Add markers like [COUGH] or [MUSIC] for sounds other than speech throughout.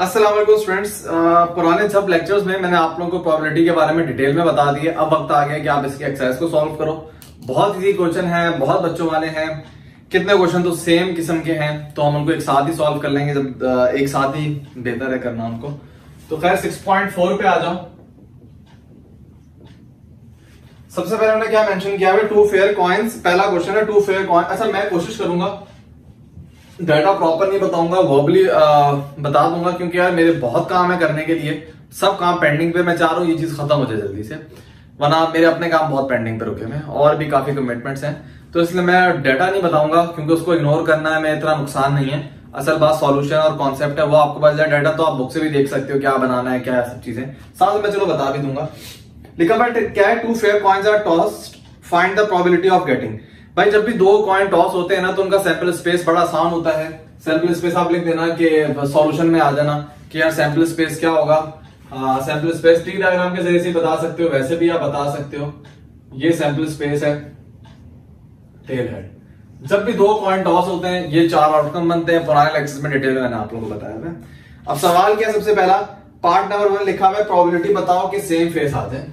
अस्सलाम वालेकुम स्टूडेंट्स। पुराने सब लेक्चर्स में मैंने आप लोगों को प्रोबेबिलिटी के बारे में डिटेल में बता दिए अब वक्त आ गया कि आप इसकी एक्सरसाइज को सॉल्व करो। बहुत इजी क्वेश्चन है, बहुत बच्चों वाले हैं। कितने क्वेश्चन तो सेम किस्म के हैं तो हम उनको एक साथ ही सॉल्व कर लेंगे। जब एक साथ ही बेहतर है करना उनको तो खैर 6.4 पे आ जाओ। सबसे पहले हमने क्या मेंशन किया है? टू फेयर कॉइन्स पहला क्वेश्चन है टू फेयर कॉइन अच्छा मैं कोशिश करूँगा डाटा प्रॉपर नहीं बताऊँगा वर्बली बता दूँगा क्योंकि यार मेरे बहुत काम है करने के लिए। सब काम पेंडिंग पे मैं चाह रहा हूँ ये चीज़ खत्म हो जाए जल्दी से। वरना मेरे अपने काम बहुत पेंडिंग पे रुके हुए और भी काफ़ी कमिटमेंट्स हैं। तो इसलिए मैं डाटा नहीं बताऊँगा क्योंकि उसको इग्नोर करना है मैं इतना नुकसान नहीं है। असल बात सॉल्यूशन और कॉन्सेप्ट है, वो आपको पास जाए। डाटा तो आप बुक से भी देख सकते हो क्या बनाना है, क्या है सब चीज़ें। साथ में चलो बता भी दूँगा। लिखा बट क्या two fair coins are tossed find the probability of getting भाई, जब भी दो कॉइन टॉस होते हैं ना तो उनका सैंपल स्पेस बड़ा आसान होता है। सैंपल स्पेस आप लिख देना कि सॉल्यूशन में आ जाना कि यार सैंपल स्पेस क्या होगा। सैंपल स्पेस टी डायग्राम के ज़रिए से बता सकते हो, वैसे भी आप बता सकते हो। ये सैंपल स्पेस है टेल हेड जब भी दो कॉइन टॉस होते हैं, ये चार आउटकम बनते हैं पुराने लेक्चर में डिटेल मैंने आप लोगों को बताया था। अब सवाल क्या सबसे पहला? पार्ट नंबर वन लिखा हुआ है प्रोबेबिलिटी बताओ कि सेम फेस आ जाए।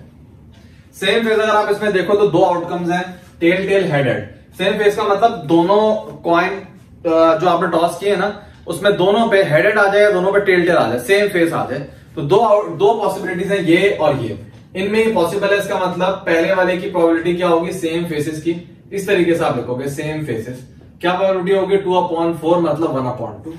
सेम फेस अगर आप इसमें देखो तो दो आउटकम्स हैं tail tail head head same face का मतलब दोनों क्वाइन जो आपने टॉस किए ना, उसमें दोनों पे हेडेड आ जाए, दोनों पे टेल टेल आ जाए सेम फेस आ जाए। तो दो दो पॉसिबिलिटीज हैं ये और ये। इनमें ही पॉसिबल है इसका मतलब पहले वाले की प्रोबेबिलिटी क्या होगी? सेम फेसेस की। इस तरीके से आप लिखोगे सेम फेसेस क्या प्रोबेबिलिटी होगी? टू अपॉन फोर मतलब one upon two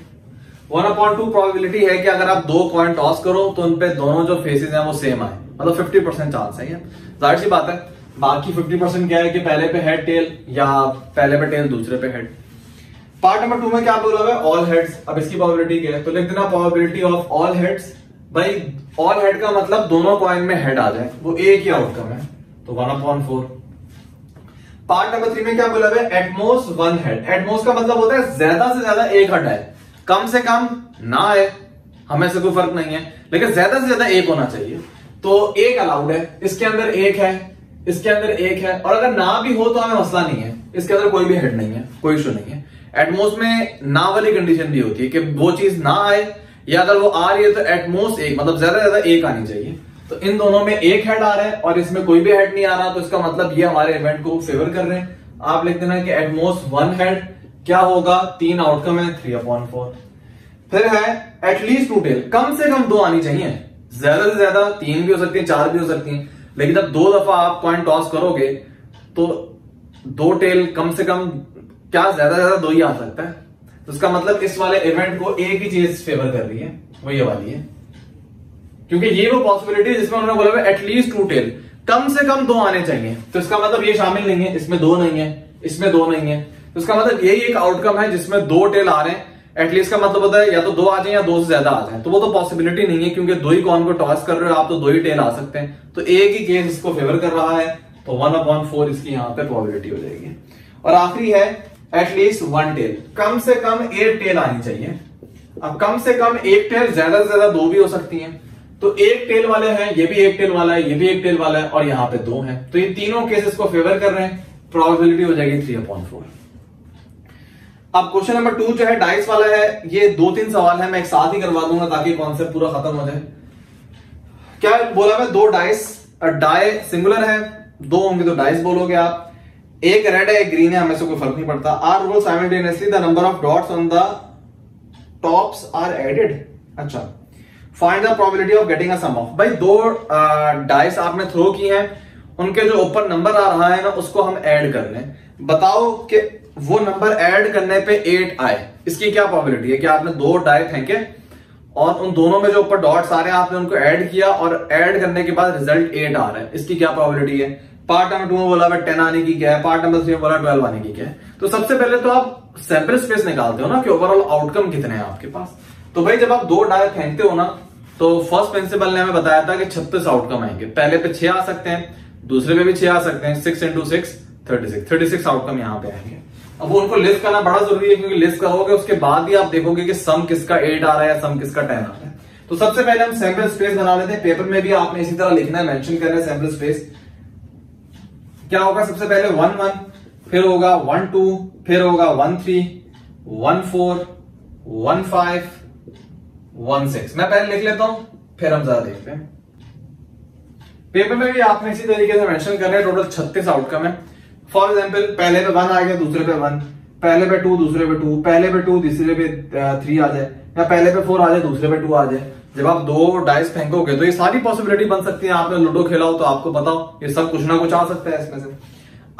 one upon two probability है कि अगर आप दो कॉइन टॉस करो तो उनपे दोनों जो फेसेस हैं वो सेम आए। मतलब फिफ्टी परसेंट चांस है ये। ज़ाहिर सी बात है। बाकी 50 परसेंट क्या है कि पहले पे हेड टेल या पहले पे टेल दूसरे पे हेड पार्ट नंबर टू में क्या बोला हुआ है? ऑल हेड्स अब इसकी प्रोबेबिलिटी क्या है? तो लिख देना प्रोबेबिलिटी ऑफ़ ऑल हेड्स भाई ऑल हेड का मतलब दोनों कॉइन में हेड आ जाए. वो एक ही आउटकम है. तो one upon four part number three में क्या बोला हुआ है? एटमोस्ट वन हेड एटमोस्ट का मतलब होता है ज़्यादा से ज़्यादा एक हट आए कम से कम ना आए. हमें से कोई फ़र्क नहीं है. लेकिन ज़्यादा से ज़्यादा एक होना चाहिए. तो एक अलाउड है. इसके अंदर एक है. इसके अंदर एक है, और अगर ना भी हो तो हमें मसला नहीं है। इसके अंदर कोई भी हेड नहीं है, कोई इशू नहीं है। एटमोस्ट में ना वाली कंडीशन भी होती है कि वो चीज़ ना आए, या अगर वो आ रही है तो एटमोस्ट एक मतलब ज़्यादा ज़्यादा एक आनी चाहिए। तो इन दोनों में एक हेड आ रहा है, और इसमें कोई भी हेड नहीं आ रहा तो इसका मतलब ये हमारे इवेंट को फेवर कर रहे हैं। आप लिख देना कि एटमोस्ट वन हेड क्या होगा? तीन आउटकम है थ्री अपॉन फोर फिर है एटलीस्ट टू टेल कम से कम दो आनी चाहिए। ज़्यादा से ज़्यादा तीन भी हो सकती है, चार भी हो सकती है। लेकिन जब दो दफ़ा आप कॉइन टॉस करोगे तो दो टेल कम से कम क्या ज़्यादा ज़्यादा दो ही आ सकता है। तो इसका मतलब इस वाले इवेंट को एक ही चीज़ फेवर कर रही है, वो ये वाली है। क्योंकि ये वो पॉसिबिलिटी जिसमें उन्होंने बोला एटलीस्ट टू टेल कम से कम दो आने चाहिए। तो इसका मतलब ये शामिल नहीं है, इसमें दो नहीं है, इसमें दो नहीं है। तो इसका मतलब यही एक आउटकम है जिसमें दो टेल आ रहे हैं। एटलीस्ट का मतलब होता है, या तो दो आ जाए या दो से ज़्यादा आ जाए। तो वो तो पॉसिबिलिटी नहीं है, क्योंकि दो ही कॉन को टॉस कर रहे हो, आप तो दो ही टेल आ सकते हैं। तो एक ही केस इसको फेवर कर रहा है तो वन अपॉन फोर इसकी यहाँ पे प्रोबेबिलिटी हो जाएगी। और आखिरी है एटलीस्ट वन टेल कम से कम एक टेल आनी चाहिए। अब कम से कम एक टेल ज़्यादा से ज़्यादा दो भी हो सकती है। तो एक टेल वाले हैं, ये भी एक टेल वाला है, ये भी एक टेल वाला है, और यहाँ पे दो है। तो ये तीनों केसेस को फेवर कर रहे हैं प्रोबेबिलिटी हो जाएगी थ्री अपॉन फोर अब क्वेश्चन नंबर टू जो है डाइस वाला है, ये दो तीन सवाल है, मैं एक साथ ही करवा दूँगा ताकि कॉन्सेप्ट पूरा खत्म हो जाए। क्या बोला मैं दो डाइस डाई सिंगुलर है, दो होंगे तो डाइस बोलोगे आप। एक रेड है, एक ग्रीन है, हमें से कोई फ़र्क नहीं पड़ता। Are roll simultaneously the number of dots on the tops are added अच्छा। Find the probability of getting a sum of भाई, दो डाइस आपने थ्रो की हैं, उनके जो ऊपर नंबर आ रहा है ना, उसको हम ऐड कर लें। बताओ कि वो नंबर ऐड करने पे एट आए। इसकी क्या प्रोबेबिलिटी है कि आपने दो डाई फेंके और उन दोनों में जो ऊपर डॉट्स आ रहे हैं, आपने उनको ऐड किया और ऐड करने के बाद रिज़ल्ट एट आ रहा है। इसकी क्या प्रोबेबिलिटी है? पार्ट नंबर टू में बोला टेन आने की क्या है? पार्ट नंबर थ्री में बोला ट्वेल्व आने की क्या है? तो सबसे पहले तो आप सैंपल स्पेस निकालते हो ना कि ओवरऑल आउटकम कितने हैं आपके पास। तो भाई, जब आप दो डाय फेंकते हो ना तो फ़र्स्ट प्रिंसिपल ने हमें बताया था कि छत्तीस आउटकम आएँगे। पहले पे छह आ सकते हैं, दूसरे पे भी छह आ सकते हैं। Six into six thirty six thirty six outcome यहाँ पे आएँगे। अब उनको लिस्ट करना बड़ा ज़रूरी है क्योंकि लिस्ट करोगे, उसके बाद ही आप देखोगे कि सम किसका एट आ रहा है सम किसका टेन आ रहा है। तो सबसे पहले हम सैंपल स्पेस बना लेते हैं। पेपर में भी आपने इसी तरह लिखना है मेंशन करना है सैंपल स्पेस क्या होगा? सबसे पहले वन वन फिर होगा वन टू फिर होगा one three one four one five one six मैं पहले लिख लेता हूँ, फिर हम ज़्यादा देखते हैं। पेपर में भी आपने इसी तरीके से मेंशन कर रहे हैं टोटल छत्तीस आउटकम है। फॉर एग्ज़ाम्पल पहले पे वन आ गया, दूसरे पे वन पहले पे टू दूसरे पे टू पहले पे टू तीसरे पे थ्री आ जाए. या पहले पे फोर आ जाए, दूसरे पे टू आ जाए. जब आप दो डाइस फेंकोगे तो ये सारी पॉसिबिलिटी बन सकती है. आपने लूडो खेला हो तो आपको बताओ, ये सब कुछ ना कुछ आ सकता है इसमें से.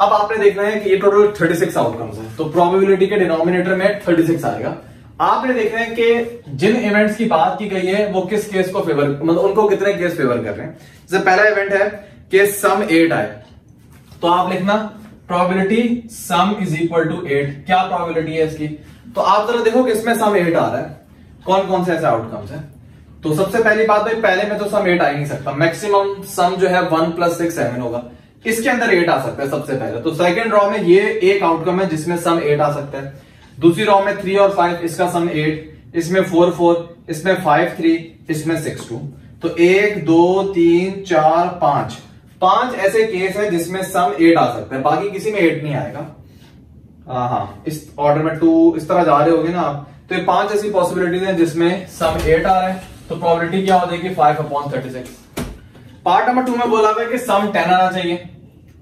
अब आपने देखना है कि ये टोटल 36 आउटकम्स है. तो प्रोबेबिलिटी के डिनोमिनेटर में 36 आएगा. आपने देखना है कि जिन इवेंट्स की बात की गई है, वो किस केस को फेवर मतलब उनको कितने केस फेवर कर रहे हैं. जैसे पहला इवेंट है कि सम एट आए. तो आप लिखना probability sum is equal to eight क्या प्रोबेबिलिटी है इसकी? तो आप जरा देखो कि इसमें सम एट आ रहा है। कौन कौन से ऐसे आउटकम्स है? तो सबसे पहली बात भाई पहले में तो सम एट आ ही नहीं सकता। मैक्सिमम सम जो है वन प्लस सिक्स सेवन होगा। इसके अंदर एट आ सकता है सबसे पहले। तो सेकंड रॉ में ये एक आउटकम है जिसमें सम एट आ सकता है। दूसरी रॉ में थ्री और फाइव इसका सम एट इसमें फोर फोर इसमें फाइव थ्री इसमें सिक्स टू तो एक, दो, तीन, चार, पाँच। पाँच ऐसे केस है जिसमें सम एट आ सकता है। बाकी किसी में एट नहीं आएगा। हाँ, हाँ। इस ऑर्डर में टू इस तरह जा रहे होगे ना आप। तो ये पाँच ऐसी पॉसिबिलिटीज हैं जिसमें सम एट आ रहा है। तो प्रोबेबिलिटी क्या हो जाएगी five upon thirty six part number two में बोला हुआ कि सम टेन आना चाहिए।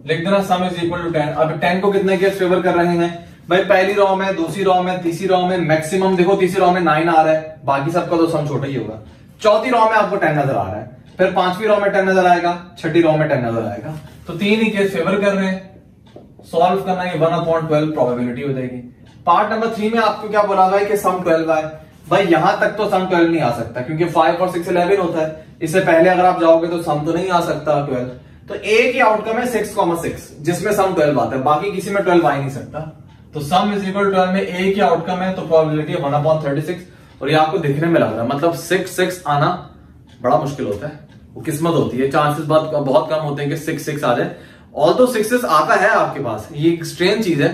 लिख देना sum is equal to ten अब टेन को कितने केस फेवर कर रहे हैं भाई पहली रॉ में दूसरी रॉ में तीसरी रॉ में मैक्सिमम देखो तीसरी रॉ में नाइन आ रहा है। बाकी सबका तो सम छोटा ही होगा। चौथी रॉ में आपको टेन नज़र आ रहा है। फिर पांचवी रॉ में टेन नज़र आएगा, छठी रॉ में टेन नज़र आएगा। तो तीन ही केस फेवर कर रहे हैं। सॉल्व करना ये वन अपॉइंट ट्वेल्व प्रोबेबिलिटी हो जाएगी। पार्ट नंबर थ्री में आपको क्या बोला हुआ है कि सम ट्वेल्व आए। भाई, यहाँ तक तो सम ट्वेल्व नहीं आ सकता, क्योंकि फाइव और सिक्स इलेवन होता है। इससे पहले अगर आप जाओगे तो सम तो नहीं आ सकता ट्वेल्व तो एक ही आउटकम है सिक्स कॉमर सिक्स जिसमें सम ट्वेल्व आता है। बाकी किसी में ट्वेल्व आ ही नहीं सकता। तो सम इज़ इक्वल ट्वेल्व में एक ही आउटकम है तो probability one upon thirty six और ये आपको दिखने में लग रहा है। मतलब सिक्स सिक्स आना बड़ा मुश्किल होता है। वो किस्मत होती है चांसेस बहुत बहुत कम होते हैं कि सिक्स सिक्स आ जाए। ऑल तो सिक्सेस आता है आपके पास ये एक स्ट्रेन चीज़ है।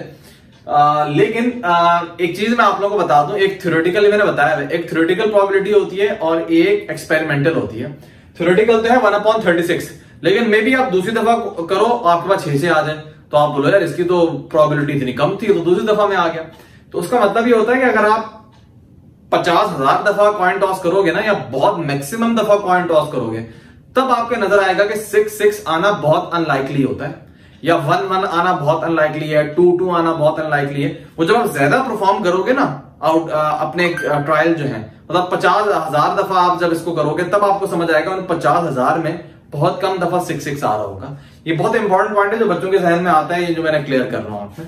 आ, लेकिन आ, एक चीज़ मैं आप लोगों को बता दूँ एक थ्योरेटिकल मैंने बताया एक थ्योरेटिकल प्रोबेबिलिटी होती है और एक एक्सपेरिमेंटल होती है। थ्योरेटिकल तो है वन अपॉन थर्टी सिक्स लेकिन मे बी आप दूसरी दफ़ा करो आपके पास छह से आ जाए तो आप बोलो यार इसकी तो प्रोबेबिलिटी इतनी कम थी तो दूसरी दफ़ा में आ गया। तो उसका मतलब ये होता है कि अगर आप पचास हज़ार दफ़ा कॉइन टॉस करोगे ना या बहुत मैक्सिमम दफ़ा कॉइन टॉस करोगे तब आपके नज़र आएगा कि सिक्स सिक्स आना बहुत अनलाइकली होता है, या वन वन आना बहुत अनलाइकली है टू टू आना बहुत अनलाइकली है। वो जब आप ज़्यादा परफॉर्म करोगे ना आउट अपने ट्रायल जो है मतलब पचास हज़ार दफ़ा आप जब इसको करोगे, तब आपको समझ आएगा उन पचास हज़ार में बहुत कम दफ़ा सिक्स सिक्स आ रहा होगा। ये बहुत इंपॉर्टेंट पॉइंट है जो बच्चों के जहन में आता है, ये जो मैंने क्लियर कर रहा हूँ आपसे।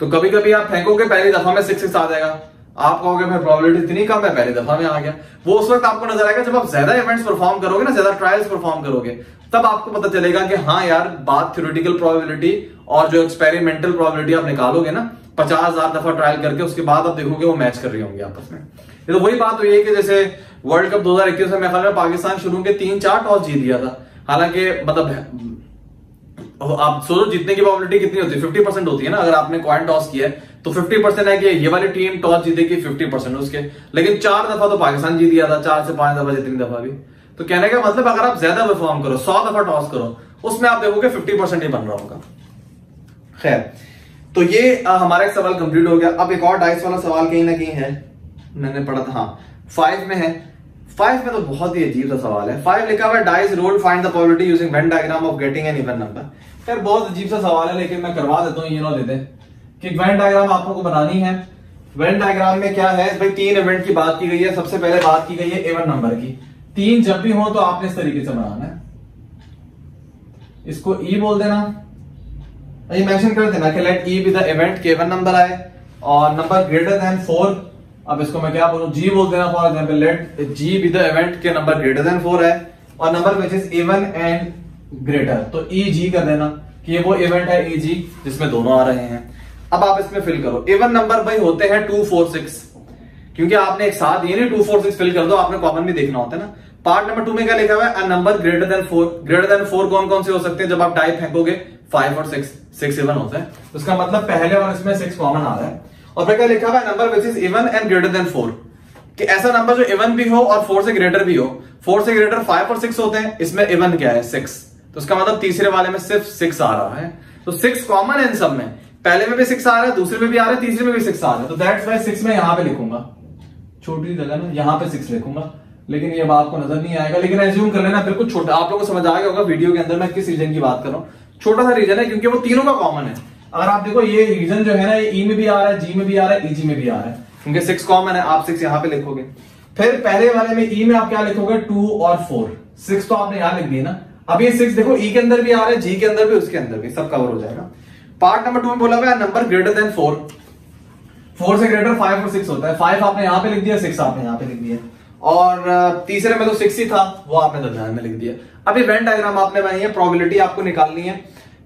तो कभी कभी आप फेंकोगे, पहली दफ़ा में सिक्स सिक्स आ जाएगा। आप कहोगे भाई प्रोबेबिलिटी इतनी कम है, पहली दफ़ा में आ गया। वो उस वक्त आपको नज़र आएगा, जब आप ज़्यादा इवेंट्स परफॉर्म करोगे ना, ज़्यादा ट्रायल्स परफॉर्म करोगे, तब आपको पता चलेगा कि हाँ यार, बात थ्योरेटिकल प्रोबेबिलिटी और जो एक्सपेरिमेंटल प्रोबेबिलिटी आप निकालोगे ना, पचास हज़ार दफ़ा ट्रायल करके उसके बाद आप देखोगे वो मैच कर रही होंगी आपस में। ये तो वही बात हुई है कि जैसे वर्ल्ड कप 2021 में मैं ख्याल में पाकिस्तान शुरू के तीन चार टॉस जीत दिया था। हालाँकि मतलब आप सोचो, जीतने की प्रोबेबिलिटी कितनी होती है? फिफ्टी होती है ना, अगर आपने क्वाइन टॉस किया है तो 50 परसेंट है कि ये वाली टीम टॉस जीतेगी 50 परसेंट उसके। लेकिन चार दफ़ा तो पाकिस्तान जीत गया था, चार से पाँच दफ़ा, जितनी दफ़ा भी। तो कहने का मतलब अगर आप ज़्यादा परफॉर्म करो, सौ दफ़ा टॉस करो, उसमें आप देखोगे फिफ्टी परसेंट ही बन रहा होगा। खैर तो ये हमारा एक सवाल कंप्लीट हो गया। अब एक और डाइस वाला सवाल कहीं ना कहीं है। मैंने पढ़ा था हाँ। फाइव में है। फाइव में तो बहुत ही अजीब सा सवाल है। फाइव लिखा हुआ dice roll find the probability using Venn diagram of getting an even number खैर, बहुत अजीब सा सवाल है, लेकिन मैं करवा देता हूँ, ये नो देते कि वेन डायग्राम आप लोगों को बनानी है। वेन डायग्राम में क्या है? भाई, तीन इवेंट की बात की गई है। सबसे पहले बात की गई है एवन नंबर की। तीन जब भी हो तो आपने इस तरीके से बनाना है। इसको ई e बोल देना। ये मेंशन कर देना कि let E be the event के वन नंबर आए। और नंबर ग्रेटर देन फोर अब इसको मैं क्या बोलूँ? जी बोल देना for example let G be the event के नंबर ग्रेटर देन फोर है। और number which is even and greater तो ई e जी कर देना कि ये वो इवेंट है ई e जी जिसमें दोनों आ रहे हैं। अब आप इसमें फिल करो। इवन नंबर भाई होते हैं टू फोर सिक्स क्योंकि आपने एक साथ ये नहीं टू फोर सिक्स फिल कर दो, आपने कॉमन भी देखना होता है ना। पार्ट नंबर टू में क्या लिखा हुआ है? Number greater than four greater than four कौन कौन से हो सकते हैं? जब आप टाइप फेंकोगे फाइव और सिक्स सिक्स इवन होता है। उसका मतलब पहले और इसमें सिक्स कॉमन आ रहा है। और फिर क्या लिखा हुआ है? Number which is even and greater than four कि ऐसा नंबर जो इवन भी हो और फोर से ग्रेटर भी हो फोर से ग्रेटर फाइव और सिक्स होते हैं, इसमें इवन क्या है? सिक्स तो उसका मतलब तीसरे वाले में सिर्फ़ सिक्स आ रहा है। तो सिक्स कॉमन है इन सब में। पहले में भी सिक्स आ रहा है, दूसरे में भी आ रहा है, तीसरे में भी सिक्स आ रहा है। तो दैट्स वाई सिक्स में यहाँ पे लिखूँगा। छोटी जगह ना, यहाँ पे सिक्स लिखूँगा। लेकिन ये आपको नज़र नहीं आएगा। लेकिन एज्यूम कर लेना बिल्कुल छोटा आप लोगों को समझ आ गया होगा वीडियो के अंदर मैं किस रीजन की बात कर रहा हूँ। छोटा सा रीजन है, क्योंकि वो तीनों का कॉमन है। अगर आप देखो, ये रीजन जो है ना, ये ई e में भी आ रहा है जी में भी आ रहा है ई जी में भी आ रहा है। क्योंकि सिक्स कॉमन है, आप सिक्स यहाँ पे लिखोगे। फिर पहले वाले में ई e में आप क्या लिखोगे? टू और फोर सिक्स तो आपने यहाँ लिख दिया ना। अब ये सिक्स देखो ई के अंदर भी आ रहा है जी के अंदर भी, उसके अंदर भी, सब कवर हो जाएगा। पार्ट नंबर टू में बोला हुआ number greater than four four से ग्रेटर फाइव और सिक्स होता है। फाइव आपने यहाँ पे लिख दिया सिक्स आपने यहाँ पे लिख दिया। और तीसरे में तो सिक्स ही था, वो आपने दरमियान में लिख दिया। ये वेन डायग्राम आपने बनाई है प्रोबेबिलिटी आपको निकालनी है।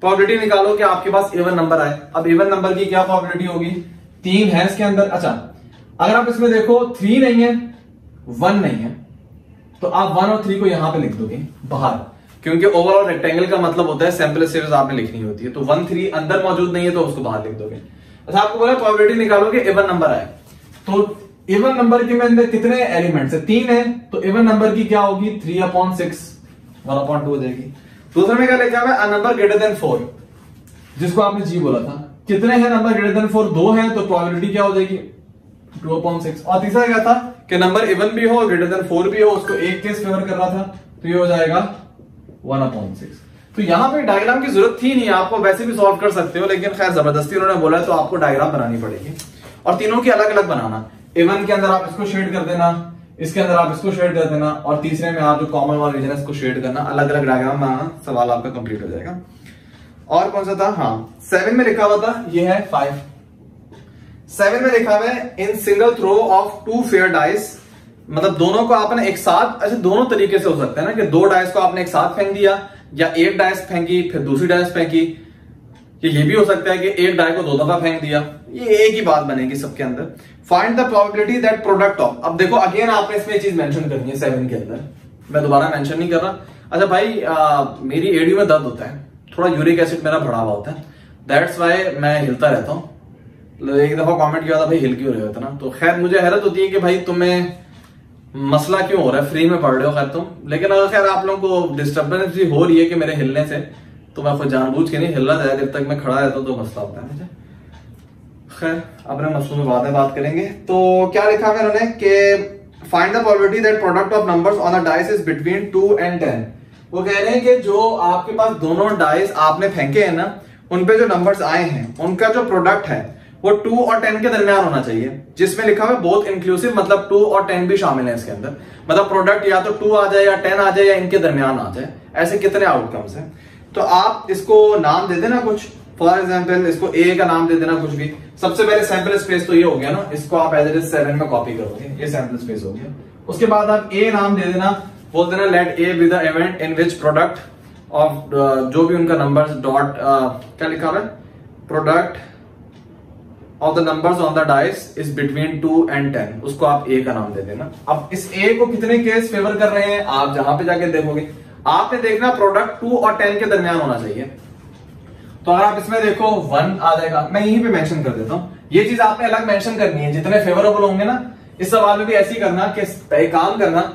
प्रोबेबिलिटी निकालो कि आपके पास इवन नंबर आए। अब इवन नंबर की क्या प्रोबेबिलिटी होगी? तीन है इसके अंदर। अच्छा अगर आप इसमें देखो थ्री नहीं है वन नहीं है। तो आप वन और थ्री को यहाँ पे लिख दोगे, बाहर। क्योंकि ओवरऑल रेक्टेंगल का मतलब होता है सैंपल सीरीज़ आपने लिखनी होती है। तो वन थ्री अंदर मौजूद नहीं है तो उसको बाहर लिख दोगे। अच्छा आपको बोला प्रोबेबिलिटी निकालोगे इवन नंबर आए तो इवन नंबर के अंदर कितने एलिमेंट्स है? तीन है तो इवन नंबर की क्या होगी? Three upon six one upon two हो जाएगी। दूसरे में क्या लिखा हुआ है? नंबर ग्रेटर देन फोर जिसको आपने जी बोला था। कितने हैं? नंबर ग्रेटर देन फोर दो है तो प्रोबेबिलिटी क्या हो जाएगी? टू अपॉन सिक्स और तीसरा क्या था? कि नंबर इवन भी हो ग्रेटर देन फोर भी हो, उसको एक केस फेवर कर रहा था तो ये हो जाएगा वन अपॉन सिक्स तो यहाँ पे डायग्राम की ज़रूरत थी नहीं आपको वैसे भी सॉल्व कर सकते हो, लेकिन खैर, ज़बरदस्ती उन्होंने बोला है तो आपको डायग्राम बनानी पड़ेगी। और तीनों की अलग अलग बनाना इवन के अंदर आप इसको शेड कर देना, इसके अंदर आप इसको शेड कर देना, और तीसरे में आप जो कॉमन वाला रीजन है, इसको शेड करना। अलग अलग डायग्राम बनाना, सवाल आपका कंप्लीट हो जाएगा। और कौन सा था? हाँ सेवन में लिखा हुआ था, ये है फाइव सेवन में लिखा हुआ है in single throw of two fair dice मतलब दोनों को आपने एक साथ ऐसे दोनों तरीके से हो सकता है ना कि दो डाइस को आपने एक साथ फेंक दिया या एक डाइस फेंकी फिर दूसरी डाइस फेंकी। ये भी हो सकता है कि एक डाई को दो दफ़ा फेंक दिया। ये एक ही बात बनेगी सबके अंदर। Find the probability that product of अब देखो अगेन आपने इसमें चीज़ मेंशन करनी है सेवन के अंदर। मैं दोबारा मेंशन नहीं कर रहा। अच्छा भाई आ, मेरी एडी में दर्द होता है। थोड़ा यूरिक एसिड मेरा बढ़ा हुआ होता है। दैट्स वाई मैं हिलता रहता हूँ। एक दफ़ा कमेंट किया था भाई हिल क्यों रहे हो ना तो खैर मुझे हैरत होती है कि भाई तुम्हें मसला क्यों हो रहा है? फ्री में पढ़ रहे हो खैर तुम। लेकिन अगर खैर आप लोगों को डिस्टर्बेंस भी हो रही है कि मेरे हिलने से तो मैं कोई जानबूझ के नहीं हिल रहा था जब तक मैं खड़ा रहता हूँ तो मसला होता है मुझे खैर अपने मसलों में बाद में बात करेंगे। तो क्या लिखा है इन्होंने कि find the probability that product of numbers on a dice is between two and ten वो कह रहे हैं कि जो आपके पास दोनों डाइस आपने फेंके हैं ना, उनपे जो नंबर्स आए हैं, उनका जो प्रोडक्ट है वो टू और टेन के दरमियान होना चाहिए जिसमें लिखा हुआ बोथ इंक्लूसिव मतलब टू और टेन भी शामिल है इसके अंदर। मतलब प्रोडक्ट या तो टू आ जाए या टेन आ जाए या इनके दरमियान आ जाए ऐसे कितने आउटकम्स हैं। तो आप इसको नाम दे देना कुछ। फॉर एग्ज़ाम्पल इसको ए का नाम दे देना कुछ भी। सबसे पहले सैंपल स्पेस तो ये हो गया ना इसको आप एज एज सेवन में कॉपी करोगे। ये सैंपल स्पेस हो गया। उसके बाद आप ए नाम दे देना। बोल देना let A be the event in which product of जो भी उनका नंबर डॉट uh, क्या लिखा हुआ है? Product of the numbers on the dice is between two and ten उसको आप ए का नाम दे देना। अब इस ए को कितने केस फेवर कर रहे हैं? आप जहाँ पे जाके देखोगे। आपने देखना प्रोडक्ट टू और टेन के दरमियान होना चाहिए। तो अगर आप इसमें देखो वन आ जाएगा। मैं यहीं पे मेंशन कर देता हूँ। ये चीज़ आपने अलग मेंशन करनी है। जितने फेवरेबल होंगे ना, इस सवाल में भी ऐसी करना कि काम करना।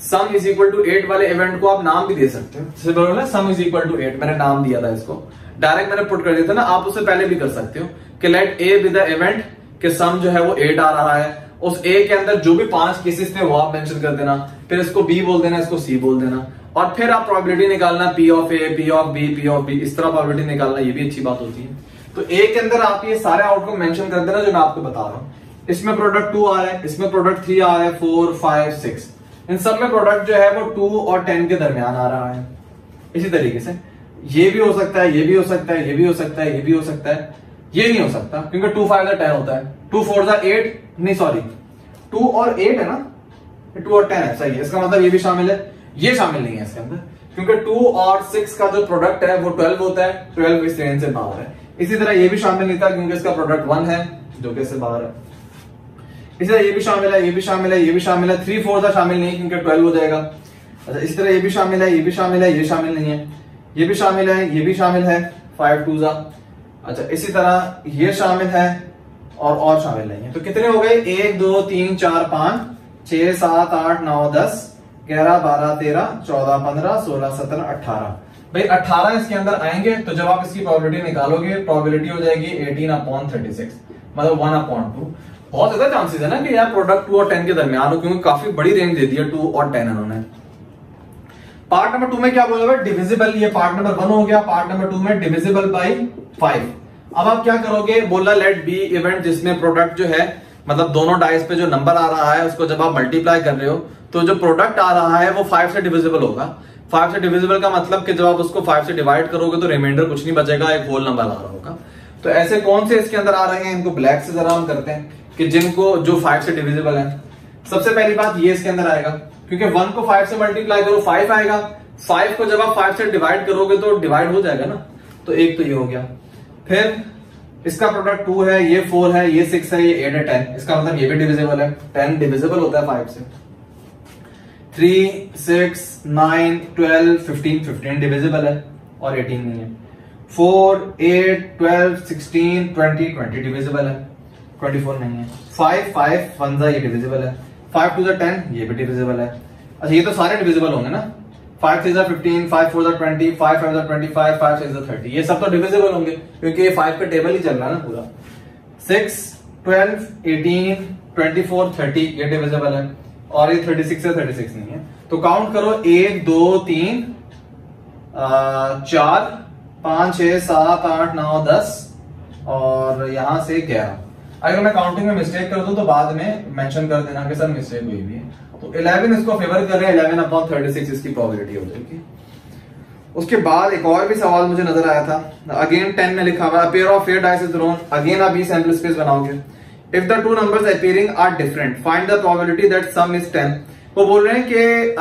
Sum is equal to eight वाले इवेंट को आप नाम भी दे सकते हो। बोलो sum is equal to eight मैंने नाम दिया था इसको। डायरेक्ट मैंने पुट कर दिया था ना, आप उससे पहले भी कर सकते हो। कि let A with the event के सम जो है वो एट आ रहा है। उस ए के अंदर जो भी पाँच केसेस थे वो आप मेंशन कर देना। फिर इसको बी बोल देना, इसको सी बोल देना। और फिर आप प्रोबेबिलिटी निकालना P of A P of B P of B इस तरह प्रोबेबिलिटी निकालना, ये भी अच्छी बात होती है। तो ए के अंदर आप ये सारे आउटकम मेंशन कर देना जो मैं आपको बता रहा हूँ। इसमें प्रोडक्ट टू आ रहा है, इसमें प्रोडक्ट थ्री आ रहा है फोर फाइव सिक्स इन सब में प्रोडक्ट जो है वो टू और टेन के दरमियान आ रहा है। इसी तरीके से। ये भी हो सकता है, ये भी हो सकता है, ये भी हो सकता है, ये भी हो सकता है। ये नहीं हो सकता, क्योंकि टू फाइव टेन होता है। टू फोर एट नहीं सॉरी टू और एट है ना? टू और टेन है, सही है। इसका मतलब ये भी शामिल है। ये शामिल नहीं है इसके अंदर, क्योंकि टू और सिक्स का जो प्रोडक्ट है, वो ट्वेल्व होता है ट्वेल्व इस रेंज से बाहर है। इसी तरह ये भी शामिल नहीं था, क्योंकि इसका प्रोडक्ट वन है, जो कि इससे बाहर है। इसी तरह ये भी शामिल है, ये भी शामिल है, ये भी शामिल है। थ्री फोर शामिल नहीं, क्योंकि ट्वेल्व हो जाएगा। अच्छा इसी तरह ये भी शामिल है, ये भी शामिल है, ये शामिल नहीं है। ये भी शामिल है, ये भी शामिल है फाइव टू जा। अच्छा इसी तरह ये शामिल है और और शामिल नहीं है। तो कितने हो गए? एक, दो, तीन, चार, पाँच, छह, सात, आठ, नौ, दस, ग्यारह, बारह, तेरह, चौदह, पंद्रह, सोलह, सत्रह, अठारह। भाई अट्ठारह इसके अंदर आएँगे तो जब आप इसकी प्रोबेबिलिटी निकालोगे प्रोबेबिलिटी हो जाएगी एटीन अपॉन थर्टी सिक्स मतलब वन अपॉन टू बहुत ज़्यादा चांसेस है ना कि यार प्रोडक्ट टू और टेन के दरमियान हो, क्योंकि काफ़ी बड़ी रेंज दे दी है टू और टेन इन्होंने। पार्ट नंबर टू में क्या बोला हुआ डिविजिबल ये पार्ट नंबर वन हो गया। पार्ट नंबर टू में डिविजिबल बाई फाइव अब आप क्या करोगे? बोला लेट बी इवेंट जिसमें प्रोडक्ट जो है मतलब दोनों डाइस पे जो नंबर आ रहा है, उसको जब आप मल्टीप्लाई कर रहे हो तो जो प्रोडक्ट आ रहा है, वो फाइव से डिविजिबल होगा। फाइव से डिविजिबल का मतलब कि जब आप उसको फाइव से डिवाइड करोगे तो रिमाइंडर कुछ नहीं बचेगा, एक होल नंबर आ रहा होगा। तो ऐसे कौन से इसके अंदर आ रहे हैं? इनको ब्लैक से जरा हम करते हैं कि जिनको जो फाइव से डिविजिबल है। सबसे पहली बात ये इसके अंदर आएगा। क्योंकि वन को फाइव से मल्टीप्लाई करो फाइव आएगा। फाइव को जब आप फाइव से डिवाइड करोगे तो डिवाइड हो जाएगा ना। तो एक तो ये हो गया। फिर इसका प्रोडक्ट टू है, ये फोर है, ये सिक्स है, ये एट है टेन इसका मतलब ये भी डिविजिबल है। टेन डिविजिबल होता है फाइव से। Three six nine twelve fifteen fifteen divisible है और एटीन नहीं है। Four eight twelve sixteen twenty twenty divisible है। ट्वेंटी फोर नहीं है। फाइव फाइव वन ये डिविजिबल है। फाइव टू टेन ये भी डिविजिबल है। अच्छा ये तो सारे डिविजिबल होंगे ना? Five three fifteen five four twenty five five twenty five five six thirty ये सब तो डिविजिबल होंगे, क्योंकि ये फाइव का टेबल ही चल रहा है ना पूरा। Six twelve eighteen twenty four thirty ये डिविजिबल है। और ये थर्टी सिक्स है थर्टी सिक्स नहीं है। तो काउंट करो, एक, दो, तीन चार, पाँच छ सात, आठ, नौ, दस, और यहाँ से ग्यारह। अगर मैं काउंटिंग में मिस्टेक कर दूँ तो बाद में मेंशन कर देना कि सर मिस्टेक हुई भी है। तो 11 इसको फेवर कर रहे हैं 11 अपॉन 36 इसकी प्रोबेबिलिटी हो जाएगी। उसके बाद एक और भी सवाल मुझे नज़र आया था। अगेन 10 में लिखा हुआ pair of fair dice is thrown again आप ये सैंपल स्पेस बनाओगे। If the two numbers appearing are different find the probability that sum is 10 वो बोल रहे हैं कि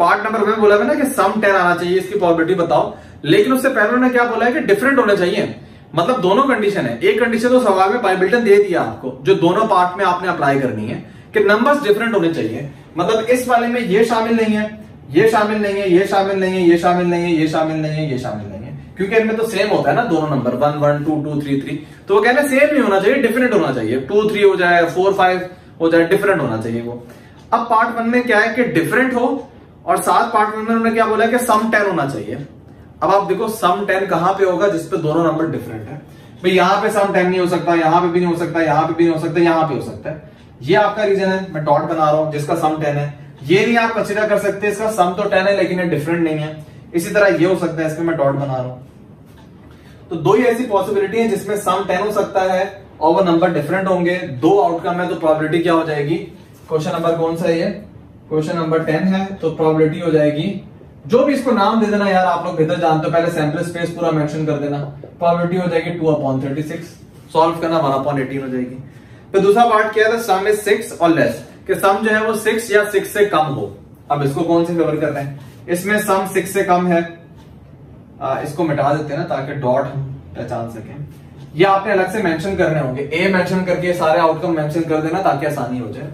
पार्ट नंबर में बोला ना कि सम 10 आना चाहिए, इसकी प्रोबेबिलिटी बताओ। लेकिन उससे पहले उन्होंने क्या बोला है कि डिफरेंट होने चाहिए। मतलब दोनों कंडीशन है। एक कंडीशन तो सवाल में पाइबिल्टन दे दिया आपको, जो दोनों पार्ट में आपने अप्लाई करनी है, कि नंबर्स डिफरेंट होने चाहिए। मतलब इस वाले में ये शामिल नहीं है, ये शामिल नहीं है, ये शामिल नहीं है, ये शामिल नहीं है, ये शामिल नहीं है, ये शामिल नहीं है। क्योंकि इनमें तो सेम होता है ना दोनों number one one two two three three तो वो कहने सेम ही होना चाहिए डिफरेंट होना चाहिए। टू थ्री हो जाए फोर फाइव हो जाए डिफरेंट होना चाहिए वो। अब पार्ट वन में क्या है कि डिफरेंट हो, और साथ पार्ट वन में उन्होंने क्या बोला कि सम टेन होना चाहिए। अब आप देखो सम टेन कहाँ पे होगा जिसपे दोनों नंबर डिफरेंट है। भाई, यहाँ पे सम टेन नहीं हो सकता, यहाँ पे भी नहीं हो सकता, यहाँ पे भी नहीं हो सकता, यहाँ पे हो सकता है। ये आपका रीजन है, मैं डॉट बना रहा हूँ, जिसका सम टेन है। ये नहीं आप कंसिडर कर सकते, इसका सम तो टेन है, लेकिन ये डिफरेंट नहीं है। इसी तरह ये हो सकता है, इसमें मैं डॉट बना रहा हूँ। तो दो ही ऐसी पॉसिबिलिटी है, जिसमें सम टेन हो सकता है और वो नंबर डिफरेंट होंगे। दो आउटकम है तो प्रोबेबिलिटी क्या हो जाएगी? क्वेश्चन नंबर कौन सा है ये? क्वेश्चन नंबर टेन है तो प्रोबेबिलिटी हो जाएगी जो भी इसको नाम दे देना यार आप लोग बेहतर जानते हो पहले सैंपल स्पेस पूरा मेंशन कर देना। प्रोबेबिलिटी हो जाएगी two upon thirty six solve करना वन अपॉन एटीन हो जाएगी। फिर दूसरा पार्ट क्या है सम इज़ सिक्स और लेस कि सम जो है वो सिक्स या सिक्स से कम हो। अब इसको कौन से फेवर कर रहे हैं? इसमें सम सिक्स से कम है। आ, इसको मिटा देते हैं ना ताकि डॉट हम पहचान सके। ये आपने अलग से मेंशन करने होंगे। ए मेंशन करके सारे आउटकम मेंशन कर देना ताकि आसानी हो जाए।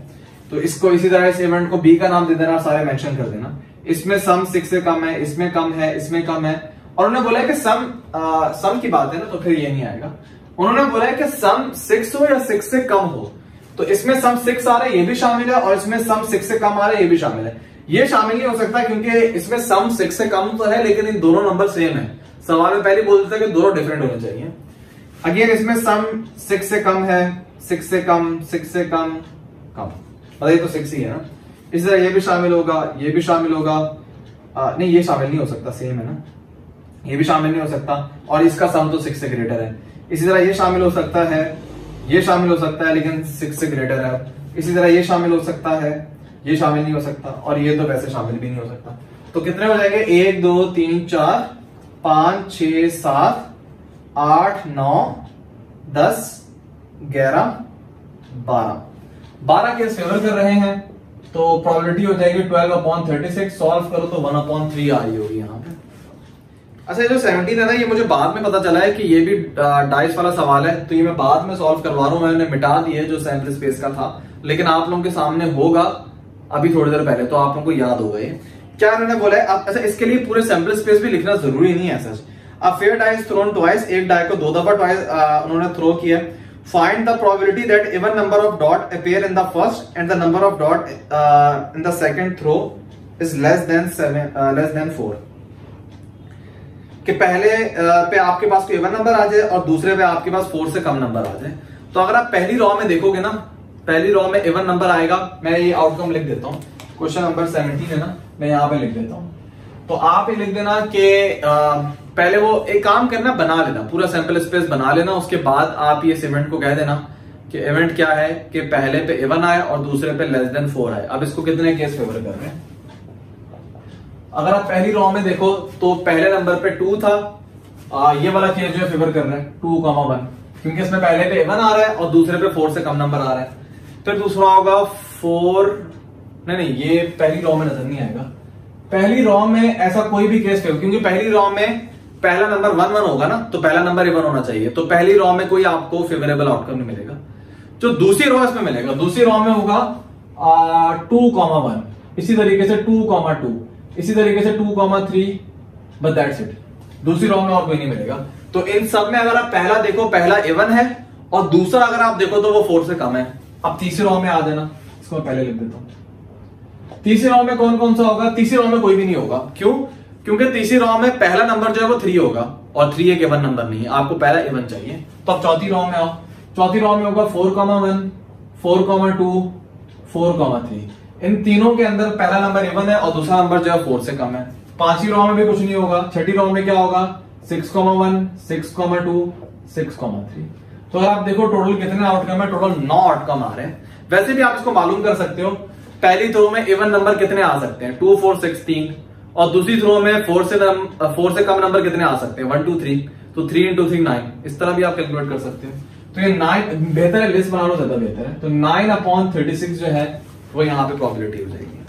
तो इसको इसी तरह इस इवेंट को बी का नाम दे देना सारे मेंशन कर देना। इसमें सम सिक्स से कम है इसमें कम है इसमें कम है। और उन्होंने बोला कि सम आ, सम की बात है ना तो फिर ये नहीं आएगा। उन्होंने बोला है कि सम सिक्स हो या सिक्स से कम हो तो इसमें सम सिक्स आ रहा है ये भी शामिल है और इसमें सम सिक्स से कम आ रहा है ये भी शामिल है। ये शामिल नहीं हो सकता क्योंकि इसमें सम सिक्स से कम तो है लेकिन इन दोनों नंबर सेम है। सवाल में पहले बोल देता कि दोनों डिफरेंट होने चाहिए। अगेन इसमें सम सिक्स से कम है सिक्स से कम सिक्स से कम कम। ये तो सिक्स ही है ना। इसी तरह ये भी शामिल होगा ये भी शामिल होगा। आ, नहीं ये शामिल नहीं हो सकता सेम है ना? ये भी शामिल नहीं हो सकता और इसका सम तो सिक्स से ग्रेटर है। इसी तरह ये शामिल हो सकता है ये शामिल हो सकता है लेकिन सिक्स से ग्रेटर है। इसी तरह ये शामिल हो सकता है ये शामिल नहीं हो सकता और ये तो वैसे शामिल भी नहीं हो सकता। तो कितने हो जाएँगे? एक दो तीन चार पाँच छ सात आठ नौ दस ग्यारह बारह। बारह के फेवर कर रहे हैं। तो प्रोबेबिलिटी हो जाएगी twelve upon thirty six solve करो तो वन अपॉन थ्री आ रही होगी यहाँ पे। अच्छा जो सेवनटीन है ना, ये मुझे बाद में पता चला है कि ये भी डाइस वाला सवाल है तो ये मैं बाद में सॉल्व करवा रहा हूँ, मैंने मिटा दिए जो सैंपल स्पेस का था। लेकिन आप लोगों के सामने होगा, अभी थोड़ी देर पहले तो आप लोगों को याद होगा ये। क्या उन्होंने बोला है? अब अच्छा इसके लिए पूरे सैंपल स्पेस भी लिखना ज़रूरी नहीं है सच अब फेयर डाइस थ्रोन ट्वाइस एक डाई को दो दफ़ा ट्वाइस उन्होंने थ्रो किया find the probability that even number of dot appear in the first and the number of dot uh, in the second throw is less than seven uh, less कि पहले पे आपके पास कोई इवन नंबर आ जाए और दूसरे पे आपके पास फोर से कम नंबर आ जाए। तो अगर आप पहली रॉ में देखोगे ना पहली रॉ में इवन नंबर आएगा मैं ये आउटकम लिख देता हूँ। क्वेश्चन नंबर सेवनटीन है ना मैं यहाँ पे लिख देता हूँ। तो आप ये लिख देना कि पहले वो एक काम करना बना लेना पूरा सैंपल स्पेस बना लेना उसके बाद आप ये इवेंट को कह देना कि इवेंट क्या है कि पहले पे इवन आए और दूसरे पे लेस देन फोर आए। अब इसको कितने केस फेवर कर रहे हैं? अगर आप पहली रॉ में देखो तो पहले नंबर पे टू था। आ, ये वाला केस जो है फेवर कर रहा है टू कॉमा वन क्योंकि इसमें पहले पे इवन आ रहा है और दूसरे पे फोर से कम नंबर आ रहा है। फिर दूसरा होगा फोर नहीं नहीं ये पहली रॉ में नज़र नहीं आएगा। पहली रॉ में ऐसा कोई भी केस फेवर क्योंकि पहली रॉ में पहला नंबर वन वन होगा ना तो पहला नंबर इवन होना चाहिए। तो पहली रॉ में कोई आपको फेवरेबल आउटकम नहीं मिलेगा। जो दूसरी रॉ इसमें मिलेगा, दूसरी रॉ में होगा टू कॉमा वन इसी तरीके से टू कॉमा टू इसी तरीके से टू कॉमा थ्री बस दैट्स इट दूसरी रॉ में और कोई नहीं मिलेगा। तो इन सब में अगर आप पहला देखो, पहला इवन है, और दूसरा अगर आप देखो तो वो फोर से कम है। अब तीसरी रॉ में आ जाना, इसको मैं पहले लिख देता हूँ। तीसरी रॉ में कौन कौन सा होगा? तीसरी रॉ में कोई भी नहीं होगा। क्यों? क्योंकि तीसरी रॉ में पहला नंबर जो है वो थ्री होगा और थ्री एक इवन नंबर नहीं है। आपको पहला इवन चाहिए। तो अब चौथी रॉ में आओ। चौथी रॉ में होगा four comma one four comma two four comma three इन तीनों के अंदर पहला नंबर इवन है और दूसरा नंबर जो है फोर से कम है। पांचवी रॉ में भी कुछ नहीं होगा। छठी रॉ में क्या होगा? Six comma one six comma two six comma three तो अगर आप देखो टोटल कितने आउटकम है? टोटल नौ आउटकम आ रहे हैं। वैसे भी आप इसको मालूम कर सकते हो। पहली थ्रो में इवन नंबर कितने आ सकते हैं? टू फोर सिक्स तीन। और दूसरी थ्रो में फोर से फोर से कम नंबर कितने आ सकते हैं? वन टू थ्री तो थ्री इंटू थ्री नाइन इस तरह भी आप कैलकुलेट कर सकते हो। तो ये नाइन बेहतर है लिस्ट बना लो ज़्यादा बेहतर है। तो नाइन अपॉन थर्टी सिक्स जो है, वो यहाँ पे प्रॉबिलिटी हो जाएगी।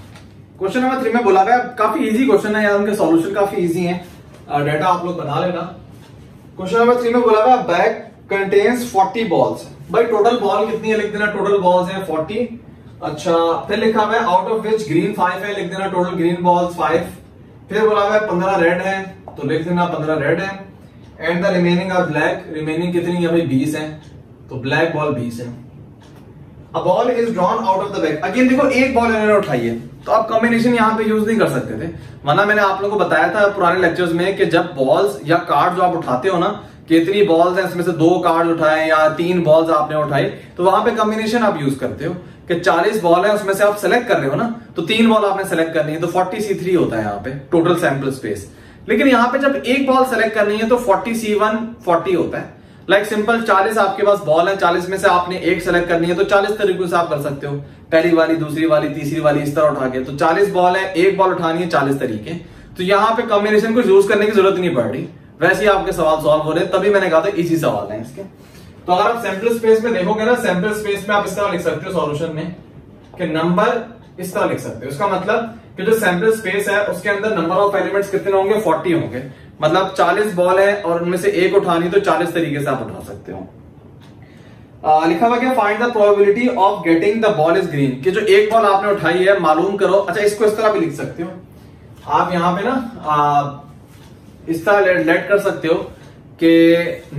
क्वेश्चन नंबर थ्री में बोला गया, काफ़ी इजी क्वेश्चन है यार, उनके सॉल्यूशन काफ़ी इजी है। डेटा आप लोग बना लेना। क्वेश्चन नंबर थ्री में बोला गया बैग कंटेन्स 40 बॉल्स भाई टोटल बॉल कितनी है? लिख देना टोटल बॉल्स है 40 अच्छा फिर लिखा हुआ है out of which green five है, लिख देना टोटल ग्रीन बॉल्स फाइव फिर बोला हुआ है, पंद्रह रेड है। तो लिख देना, पंद्रह रेड है। And the remaining are black remaining कितनी है भाई? बीस है। तो ब्लैक बॉल बीस है। A ball is drawn out of the bag again देखो, एक बॉल इन्होंने उठाई है। तो आप कॉम्बिनेशन यहाँ पे यूज़ नहीं कर सकते थे। वरना मैंने आप लोगों को बताया था पुराने लेक्चर्स में कि जब बॉल्स या कार्ड जो आप उठाते हो ना कितनी बॉल्स हैं, इसमें से दो कार्ड उठाए या तीन बॉल्स आपने उठाई तो वहाँ पे कॉम्बिनेशन आप यूज़ करते हो। कि 40 बॉल है, उसमें से आप सेलेक्ट कर रहे हो ना तो तीन बॉल आपने सेलेक्ट करनी है तो 40 सी थ्री होता है यहाँ पे टोटल सैंपल स्पेस लेकिन यहाँ पे जब एक बॉल सेलेक्ट करनी है तो 40 सी वन फोर्टी होता है. लाइक like सिंपल 40 आपके पास बॉल है 40 में से आपने एक सेलेक्ट करनी है तो 40 तरीकों से आप कर सकते हो. पहली वाली, दूसरी वाली, तीसरी वाली, इस तरह उठा के. तो 40 बॉल है, एक बॉल उठानी है 40 तरीके. तो यहाँ पे कॉम्बिनेशन को यूज़ करने की ज़रूरत नहीं पड़ रही. वैसे ही आपके सवाल सॉल्व हो रहे तभी मैंने कहा था, इसी सवाल है इसके. तो अगर आप सैंपल स्पेस में देखोगे ना सैंपल स्पेस में आप इस तरह लिख सकते हो सॉल्यूशन में कि नंबर इस तरह लिख सकते हो। इसका मतलब कि जो सैंपल स्पेस है उसके अंदर नंबर ऑफ़ एलिमेंट्स कितने होंगे? 40 होंगे। मतलब 40 बॉल है और उनमें से एक उठानी तो 40 तरीके से आप उठा सकते हो। लिखा हुआ क्या? Find the probability of getting the ball is green कि जो एक बॉल आपने उठाई है मालूम करो। अच्छा इसको इस तरह भी लिख सकते हो। आप यहाँ पे ना आ, इस तरह लेट कर सकते हो। कि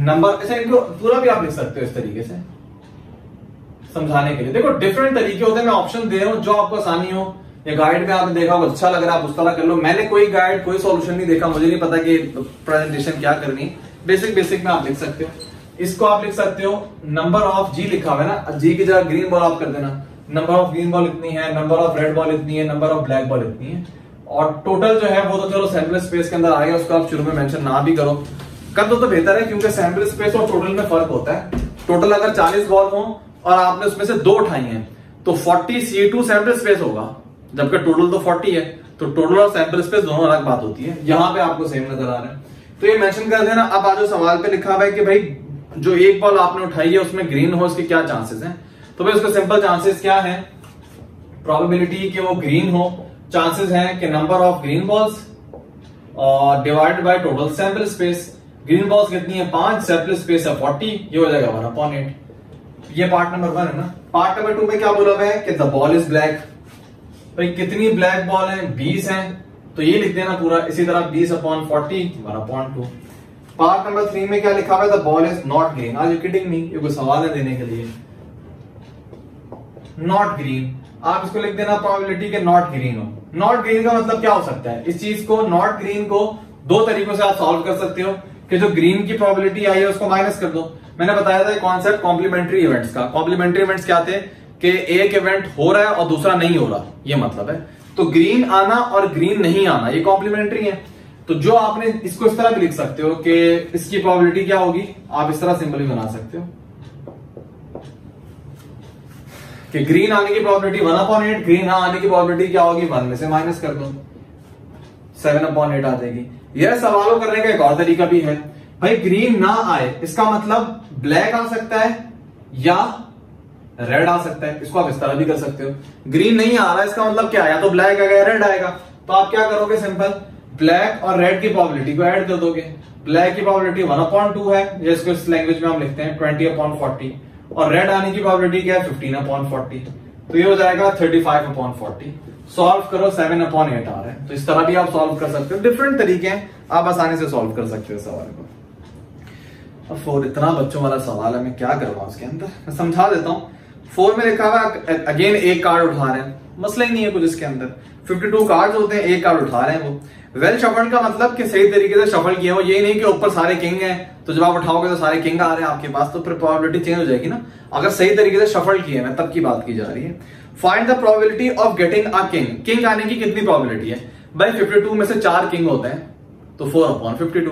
नंबर अच्छा इनको पूरा भी आप लिख सकते हो इस तरीके से, समझाने के लिए। देखो डिफरेंट तरीके होते हैं, मैं ऑप्शन दे रहा हूँ, जो आपको आसानी हो। या गाइड में आपने देखा होगा अच्छा लग रहा है तरह कर लो। मैंने कोई गाइड कोई सॉल्यूशन नहीं देखा, मुझे नहीं पता कि प्रेजेंटेशन क्या करनी बेसिक बेसिक में आप लिख सकते हो। इसको आप लिख सकते हो नंबर ऑफ़ जी लिखा हुआ है ना जी की जगह ग्रीन बॉल आप कर देना। नंबर ऑफ़ ग्रीन बॉल इतनी है नंबर ऑफ़ रेड बॉल इतनी है नंबर ऑफ़ ब्लैक बॉल इतनी है। और टोटल जो है, वो तो चलो सेंट्रल स्पेस के अंदर आ गया, उसको आप शुरू में मेंशन ना भी करो। कर दो तो बेहतर है, क्योंकि सैंपल स्पेस और टोटल में फ़र्क होता है। टोटल अगर 40 बॉल हो और आपने उसमें से दो उठाई हैं तो 40 सी टू सैंपल स्पेस होगा। जबकि टोटल तो 40 है तो टोटल और सैंपल स्पेस दोनों अलग बात होती है। यहाँ पे आपको सेम नज़र आ रहा है। तो ये मेंशन कर देना। अब आज सवाल पे लिखा हुआ है कि भाई, जो एक बॉल आपने उठाई है, उसमें ग्रीन हो उसके क्या चांसेस हैं? तो भाई उसका सिंपल चांसेस क्या है? प्रोबेबिलिटी कि वो ग्रीन हो। चांसेस हैं कि नंबर ऑफ़ ग्रीन बॉल्स और divide by total sample space green balls कितनी है? पाँच सैंपल स्पेस है फोर्टी ये हो जाएगा वन अपॉन एट ये पार्ट नंबर वन है ना? पार्ट नंबर टू में क्या बोला हुआ है? कि द बॉल इज़ ब्लैक भाई कितनी ब्लैक बॉल है? बीस है। तो ये लिख देना पूरा। इसी तरह बीस upon forty one upon two part number three में क्या लिखा हुआ है? The ball is not green are you kidding me ये कोई सवाल है देने के लिए। नॉट ग्रीन आप इसको लिख देना प्रोबेबिलिटी के नॉट ग्रीन हो। नॉट ग्रीन का मतलब क्या हो सकता है? इस चीज़ को नॉट ग्रीन को दो तरीकों से आप सॉल्व कर सकते हो। कि जो ग्रीन की प्रोबेबिलिटी आई है, उसको माइनस कर दो। मैंने बताया था कॉन्सेप्ट कॉम्प्लीमेंट्री इवेंट्स का। कॉम्प्लीमेंट्री इवेंट्स क्या थे? कि एक इवेंट हो रहा है और दूसरा नहीं हो रहा। ये मतलब है। तो ग्रीन आना और ग्रीन नहीं आना, ये कॉम्प्लीमेंट्री है। तो जो आपने इसको इस तरह भी लिख सकते हो कि इसकी प्रोबेबिलिटी क्या होगी? आप इस तरह सिंपल भी बना सकते हो। कि ग्रीन आने की probability one upon eight green आने की प्रोबेबिलिटी क्या होगी? वन में से माइनस कर दो। सेवन अपॉन एट आ जाएगी। यह सवालों करने का एक और तरीका भी है। भाई ग्रीन ना आए, इसका मतलब ब्लैक आ सकता है या रेड आ सकता है। इसको आप इस तरह भी कर सकते हो। ग्रीन नहीं आ रहा, इसका मतलब क्या या तो ब्लैक आएगा रेड आएगा। तो आप क्या करोगे सिंपल ब्लैक और रेड की प्रोबेबिलिटी को ऐड कर दोगे। ब्लैक की प्रोबेबिलिटी वन अपॉइंट टू है जिसको इस लैंग्वेज में हम लिखते हैं ट्वेंटी अपॉइंट फोर्टी और रेड आने की प्रोबेबिलिटी क्या है? फिफ्टीन अपॉन फोर्टी तो ये हो जाएगा thirty five upon forty solve करो सेवन अपॉन एट आ रहा है। तो इस तरह भी आप सॉल्व कर सकते हो। डिफरेंट तरीके हैं। आप आसानी से सॉल्व कर सकते हो सवाल को। अब फोर इतना बच्चों वाला सवाल है, मैं क्या करवा उसके अंदर? मैं समझा देता हूँ। फोर में लिखा हुआ अगेन एक कार्ड उठा रहे हैं। मसला ही नहीं है कुछ इसके अंदर। 52 कार्ड होते हैं, एक कार्ड उठा रहे हैं वो। वेल शफल का मतलब कि सही तरीके से शफल किया हो। ये नहीं कि ऊपर सारे किंग हैं तो जब आप उठाओगे तो सारे किंग आ रहे हैं। आपके पास तो फिर प्रोबेबिलिटी चेंज हो जाएगी ना। अगर सही तरीके से शफल किए हैं तब की बात की जा रही है। Find the probability of getting a king king आने की कितनी प्रोबेबिलिटी है? भाई 52 में से चार किंग होते हैं तो four upon fifty two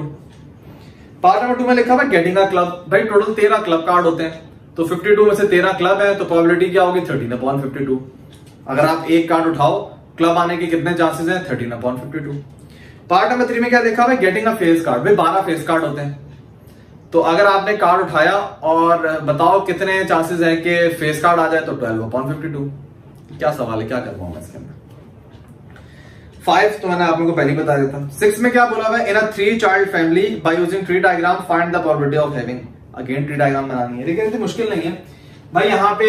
part number two में लिखा हुआ गेटिंग अ क्लब भाई टोटल तेरह क्लब कार्ड होते हैं तो 52 में से तेरह क्लब है तो प्रोबेबिलिटी क्या होगी? थर्टीन अपॉन फिफ्टी टू अगर आप एक कार्ड उठाओ क्लब आने के कितने चांसेस हैं? Thirteen upon fifty two part number three में क्या देखा हुआ गेटिंग अ फेस कार्ड भाई बारह फेस कार्ड होते हैं। तो अगर आपने कार्ड उठाया और बताओ कितने चांसेस हैं कि फेस कार्ड आ जाए तो ट्वेल्व अपॉन फिफ्टी क्या सवाल है, क्या कर पाऊँगा इसके अंदर? फाइव तो मैंने आप लोगों को पहले बता दिया था। सिक्स में क्या बोला हुआ है? In a three child family by using tree diagram find the probability of having again tree diagram बनानी है। लेकिन इतनी मुश्किल नहीं है। भाई, यहाँ पे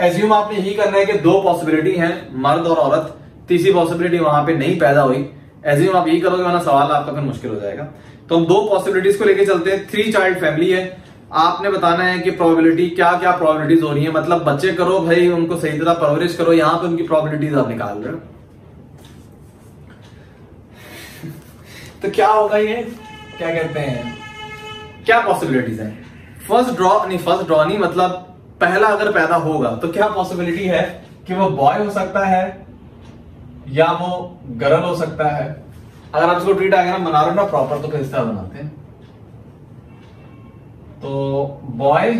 एज्यूम आपने यही करना है कि दो पॉसिबिलिटी है, मर्द और औरत। तीसरी पॉसिबिलिटी वहाँ पे नहीं पैदा हुई। एज्यूम आप यही करोगे, वरना सवाल आपका फिर मुश्किल हो जाएगा। तो हम दो पॉसिबिलिटीज को लेके चलते हैं। थ्री चाइल्ड फैमिली है। आपने बताना है कि प्रोबेबिलिटी क्या क्या प्रोबेबिलिटीज हो रही है? मतलब बच्चे करो भाई, उनको सही तरह परवरिश करो, यहाँ पे उनकी प्रोबेबिलिटीज आप निकाल रहे हो। [LAUGHS] तो क्या होगा ये? क्या कहते हैं? क्या पॉसिबिलिटीज है? फ़र्स्ट ड्रॉ नहीं फ़र्स्ट ड्रॉ नहीं मतलब पहला अगर पैदा होगा तो क्या पॉसिबिलिटी है कि वो बॉय हो सकता है या वो गर्ल हो सकता है? अगर आप इसको ट्री डायग्राम बना रहे हो ना प्रॉपर तो इस तरह बनाते हैं। तो बॉय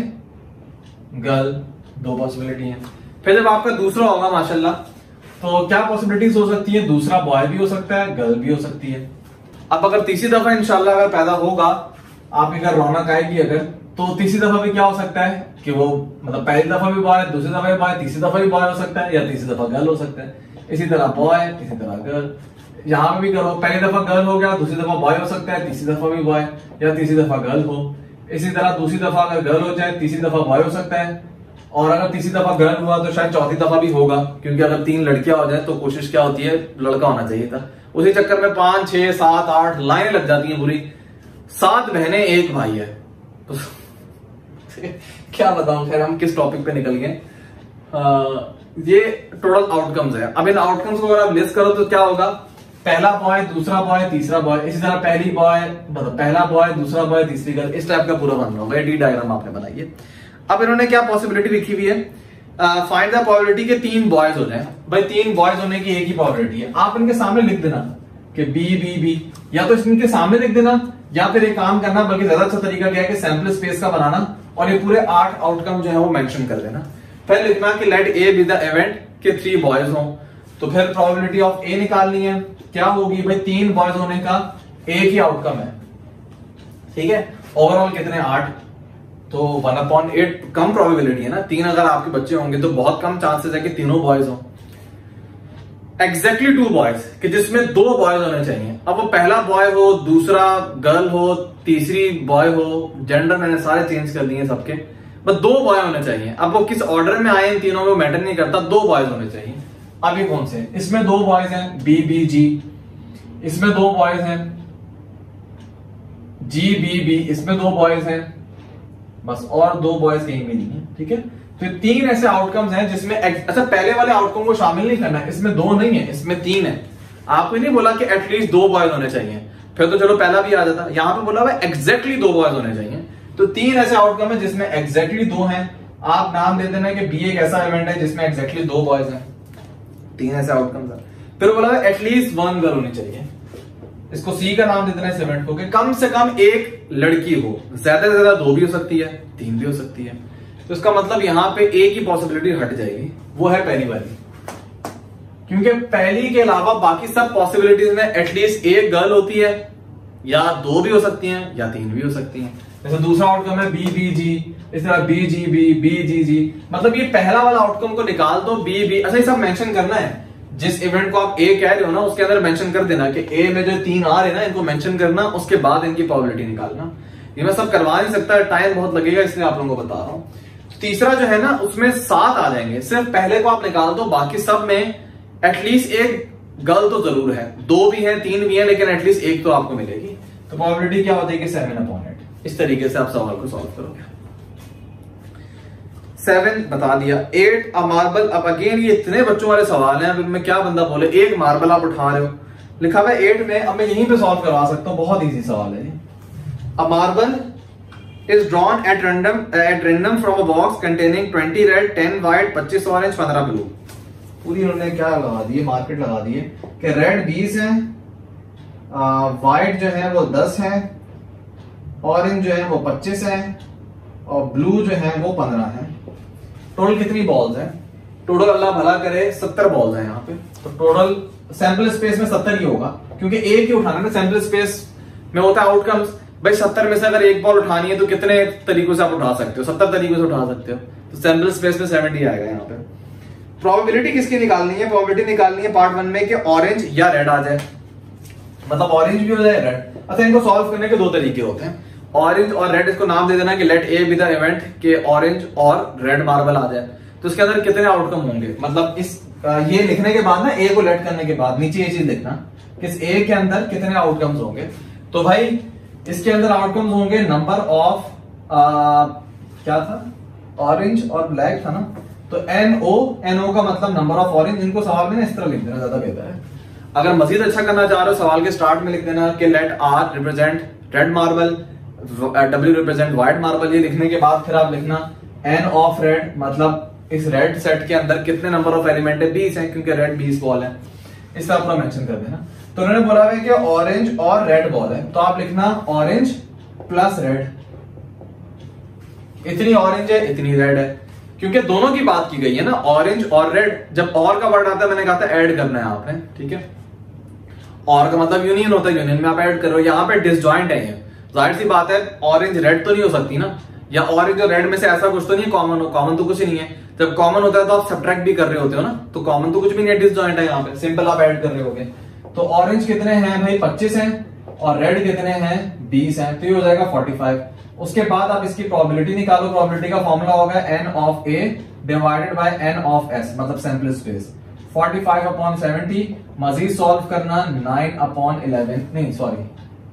गर्ल दो पॉसिबिलिटी है। फिर जब आपका दूसरा होगा, माशाल्लाह तो क्या पॉसिबिलिटीज हो सकती है? दूसरा बॉय भी हो सकता है गर्ल भी हो सकती है। अब अगर तीसरी दफ़ा इंशाल्लाह अगर पैदा होगा आपके घर रौनक आएगी अगर तो तीसरी दफ़ा भी क्या हो सकता है कि वो मतलब पहली दफ़ा भी बॉय दूसरी दफ़ा भी बॉय तीसरी दफ़ा भी बॉय हो सकता है, या तीसरी दफ़ा गर्ल हो सकता है। इसी तरह बॉय इसी तरह गर्ल यहाँ पे भी करो पहली दफ़ा गर्ल हो गया, दूसरी दफ़ा बॉय हो सकता है, तीसरी दफ़ा भी बॉय या तीसरी दफ़ा गर्ल हो। इसी तरह दूसरी दफ़ा अगर गर्ल हो जाए, तीसरी दफ़ा बॉय हो सकता है। और अगर तीसरी दफ़ा गर्ल हुआ तो शायद चौथी दफ़ा भी होगा, क्योंकि अगर तीन लड़कियाँ हो जाए तो कोशिश क्या होती है, लड़का होना चाहिए था। उसी चक्कर में पाँच, छह, सात, आठ लाइनें लग जाती हैं बुरी सात बहनें, एक भाई है। तो [LAUGHS] क्या बताऊँ, खैर, हम किस टॉपिक पे निकल गए? ये टोटल आउटकम्स है। अब इन आउटकम्स को अगर आप लिस्ट करो तो क्या होगा? पहला बॉय दूसरा बॉय तीसरा बॉय इसी तरह पहली बॉय मतलब पहला बॉय दूसरा बॉय तीसरी गर्ल इस टाइप का पूरा बन रहा होगा। डी डायग्राम आपने बनाई है। अब इन्होंने क्या पॉसिबिलिटी लिखी हुई है? फाइंड द प्रोबेबिलिटी के तीन बॉयज़ हो। जाए भाई, तीन बॉयज़ होने की एक ही प्रोबेबिलिटी है। आप इनके सामने लिख देना कि बी बी बी या तो इनके सामने लिख देना, या फिर एक काम करना, बल्कि ज़्यादा अच्छा तरीका क्या है कि सैंपल स्पेस का बनाना और ये पूरे आठ आउटकम जो है वो मेंशन कर देना। फिर लिखना कि let A be the event के थ्री बॉयज़ हो। तो फिर प्रोबेबिलिटी ऑफ़ ए निकालनी है। क्या होगी भाई? तीन बॉयज़ होने का एक ही आउटकम है। ठीक है? ओवरऑल कितने? आठ। तो वन अपॉन एट कम प्रोबेबिलिटी है ना? तीन अगर आपके बच्चे होंगे तो बहुत कम चांसेस है कि तीनों बॉयज़ हो। एग्जैक्टली टू बॉयज़ कि जिसमें दो बॉयज़ होने चाहिए। अब वो पहला बॉय हो, दूसरा गर्ल हो, तीसरी बॉय हो जेंडर मैंने सारे चेंज कर दिए सबके। बस दो बॉय होने चाहिए। अब वो किस ऑर्डर में आए इन तीनों में मैटर नहीं करता, दो बॉयज़ होने चाहिए। अभी कौन से? इसमें दो बॉयज़ हैं बी बी जी इसमें दो बॉयज़ हैं जी बी बी इसमें दो बॉयज़ हैं, बस और दो बॉयज़ कहीं भी नहीं है, ठीक है? तो तीन ऐसे आउटकम्स हैं जिसमें अच्छा पहले वाले आउटकम को शामिल नहीं करना, इसमें दो नहीं है, इसमें तीन है। आपको नहीं बोला कि एटलीस्ट दो बॉयज़ होने चाहिए। फिर तो चलो पहला भी आ जाता यहाँ पे बोला हुआ एग्जैक्टली दो बॉयज़ होने चाहिए। तो तीन ऐसे आउटकम है जिसमें एग्जैक्टली दो हैं। आप नाम दे देना कि बी एक ऐसा इवेंट है जिसमें एग्जैक्टली दो बॉयज़ हैं। तीन ऐसे आउटकम है। फिर बोला एटलीस्ट वन गर्ल होनी चाहिए। इसको सी का नाम दे देना इस को, कि कम से कम एक लड़की हो। ज़्यादा से ज़्यादा दो भी हो सकती है, तीन भी हो सकती है। तो इसका मतलब यहाँ पे एक ही पॉसिबिलिटी हट जाएगी। वो है पहली वाली। क्योंकि पहली के अलावा बाकी सब पॉसिबिलिटीज में एटलीस्ट एक गर्ल होती है, या दो भी हो सकती हैं, या तीन भी हो सकती हैं। जैसे दूसरा आउटकम है बी बी जी इस तरह B G B B G G मतलब ये पहला वाला आउटकम को निकाल दो बी बी अच्छा ये सब मेंशन करना है। जिस इवेंट को आप ए कह रहे हो ना, उसके अंदर मेंशन कर देना कि ए में जो तीन आ रहे ना, इनको मेंशन करना, उसके बाद इनकी प्रोबेबिलिटी निकालना। ये मैं सब करवा नहीं सकता टाइम बहुत लगेगा, इसलिए आप लोगों को बता रहा हूँ। तीसरा जो है ना, उसमें सात आ जाएँगे। सिर्फ़ पहले को आप निकाल दो, बाकी सब में एटलीस्ट एक गर्ल तो ज़रूर है। दो भी है, तीन भी है, लेकिन एटलीस्ट एक तो आपको मिलेगी। तो प्रोबेबिलिटी क्या हो जाएगी सेवन अपॉन एट इस तरीके से आप सवाल को सॉल्व करोगे। सेवन बता दिया। एट अ मार्बल अब अगेन ये इतने बच्चों वाले सवाल हैं, अब मैं क्या बंदा बोले? एक मार्बल आप उठा रहे हो। लिखा हुआ एट में, अब मैं यहीं पे सॉल्व करवा सकता हूँ, बहुत इजी सवाल है। A marble is drawn at random at random from a box containing 20 red 10 white 25 orange 15 blue पूरी उन्होंने क्या लगा दी मार्केट लगा दी है कि रेड 20 है व्हाइट जो है वो 10 है ऑरेंज जो है वो 25 है और ब्लू जो है वो 15 है। टोटल कितनी बॉल्स हैं? टोटल अल्लाह भला करे 70 बॉल्स हैं यहाँ पे। तो टोटल सैंपल स्पेस में 70 ही होगा, क्योंकि एक ही उठाना ना सैंपल स्पेस में होता है आउटकम्स भाई 70 में से अगर एक बॉल उठानी है तो कितने तरीकों से आप उठा सकते हो? 70 तरीकों से उठा सकते हो। तो सैंपल स्पेस में 70 आएगा यहाँ पे। प्रोबेबिलिटी किसकी निकालनी है? प्रोबेबिलिटी निकालनी है पार्ट वन में कि ऑरेंज या रेड आ जाए। मतलब ऑरेंज भी हो जाए रेड अच्छा इनको सॉल्व करने के दो तरीके होते हैं. ऑरेंज और रेड इसको नाम दे देना कि let A be the event के ऑरेंज और रेड मार्बल आ जाए. तो इसके अंदर कितने आउटकम होंगे? मतलब इस ये लिखने के बाद ना ए को लेट करने के बाद, नीचे ये चीज़ लिखना, कि इस ए के अंदर कितने आउटकम्स होंगे? तो भाई, इसके अंदर आउटकम्स होंगे नंबर ऑफ़ क्या था? ऑरेंज और ब्लैक था ना? तो एन ओ एन ओ का मतलब नंबर ऑफ़ ऑरेंज इनको सवाल में ना इस तरह लिख देना, ज़्यादा बेहतर है. अगर मजीद अच्छा करना चाह रहे हो, सवाल के स्टार्ट में लिख देना कि let R represent red marble W represent white marble ये लिखने के बाद फिर आप लिखना एन ऑफ़ रेड मतलब इस रेड सेट के अंदर कितने नंबर ऑफ़ एलिमेंट है? बीस है, क्योंकि रेड बीस बॉल है। इस तरह पूरा मेंशन कर देना। तो उन्होंने बोला है कि ऑरेंज और रेड बॉल है। तो आप लिखना ऑरेंज प्लस रेड इतनी ऑरेंज है, इतनी रेड है। क्योंकि दोनों की बात की गई है ना ऑरेंज और रेड जब और का वर्ड आता है, मैंने कहा था ऐड करना है आपने, ठीक है? और का मतलब यूनियन होता है यूनियन में आप ऐड करो यहाँ पे डिसजॉइंट है ये। ज़ाहिर सी बात है ऑरेंज रेड तो नहीं हो सकती ना? या ऑरेंज और रेड में से ऐसा कुछ तो नहीं कॉमन हो कॉमन तो कुछ नहीं है। जब कॉमन होता है तो आप सब्ट्रैक्ट भी कर रहे होते हो ना? तो कॉमन तो कुछ भी नहीं है डिसजॉइंट है यहाँ पे। सिंपल आप ऐड कर रहे होगे। तो ऑरेंज कितने हैं भाई? 25 हैं। और रेड कितने हैं? 20 हैं। तो ये हो जाएगा 45 उसके बाद आप इसकी प्रोबेबिलिटी निकालो। प्रोबेबिलिटी का फॉर्मूला होगा N of A divided by N of S मतलब सैंपल स्पेस 45 अपॉन सेवेंटी मजीद सॉल्व करना 9 अपॉन 11 नहीं सॉरी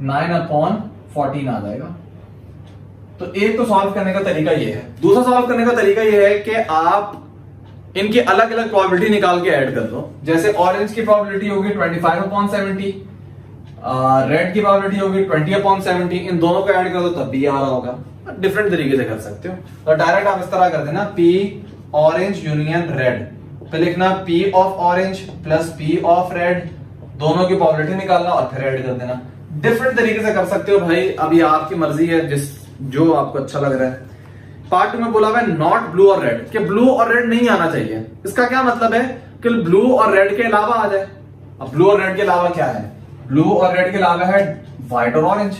9 अपॉन 14 आ जाएगा। तो एक तो सॉल्व करने का तरीका ये है। दूसरा सॉल्व करने का तरीका ये है कि आप इनकी अलग अलग प्रोबेबिलिटी निकाल के ऐड कर दो। जैसे ऑरेंज की प्रोबेबिलिटी होगी 25 अपॉन सेवेंटी रेड की प्रोबेबिलिटी होगी 20 अपॉन सेवेंटी इन दोनों को ऐड कर दो, तब भी आ रहा होगा। डिफरेंट तरीके से कर सकते हो। तो डायरेक्ट आप इस तरह कर देना पी ऑरेंज यूनियन रेड फिर लिखना P of orange plus P of red दोनों की प्रोबेबिलिटी निकालना और फिर ऐड कर देना। डिफरेंट तरीके से कर सकते हो भाई, अभी आपकी मर्ज़ी है, जिस, जो आपको अच्छा लग रहा है। पार्ट टू में बोला हुआ है नॉट ब्लू और रेड कि ब्लू और रेड नहीं आना चाहिए। इसका क्या मतलब है? कि ब्लू और रेड के अलावा आ जाए। अब ब्लू और रेड के अलावा क्या है? ब्लू और रेड के अलावा है व्हाइट और ऑरेंज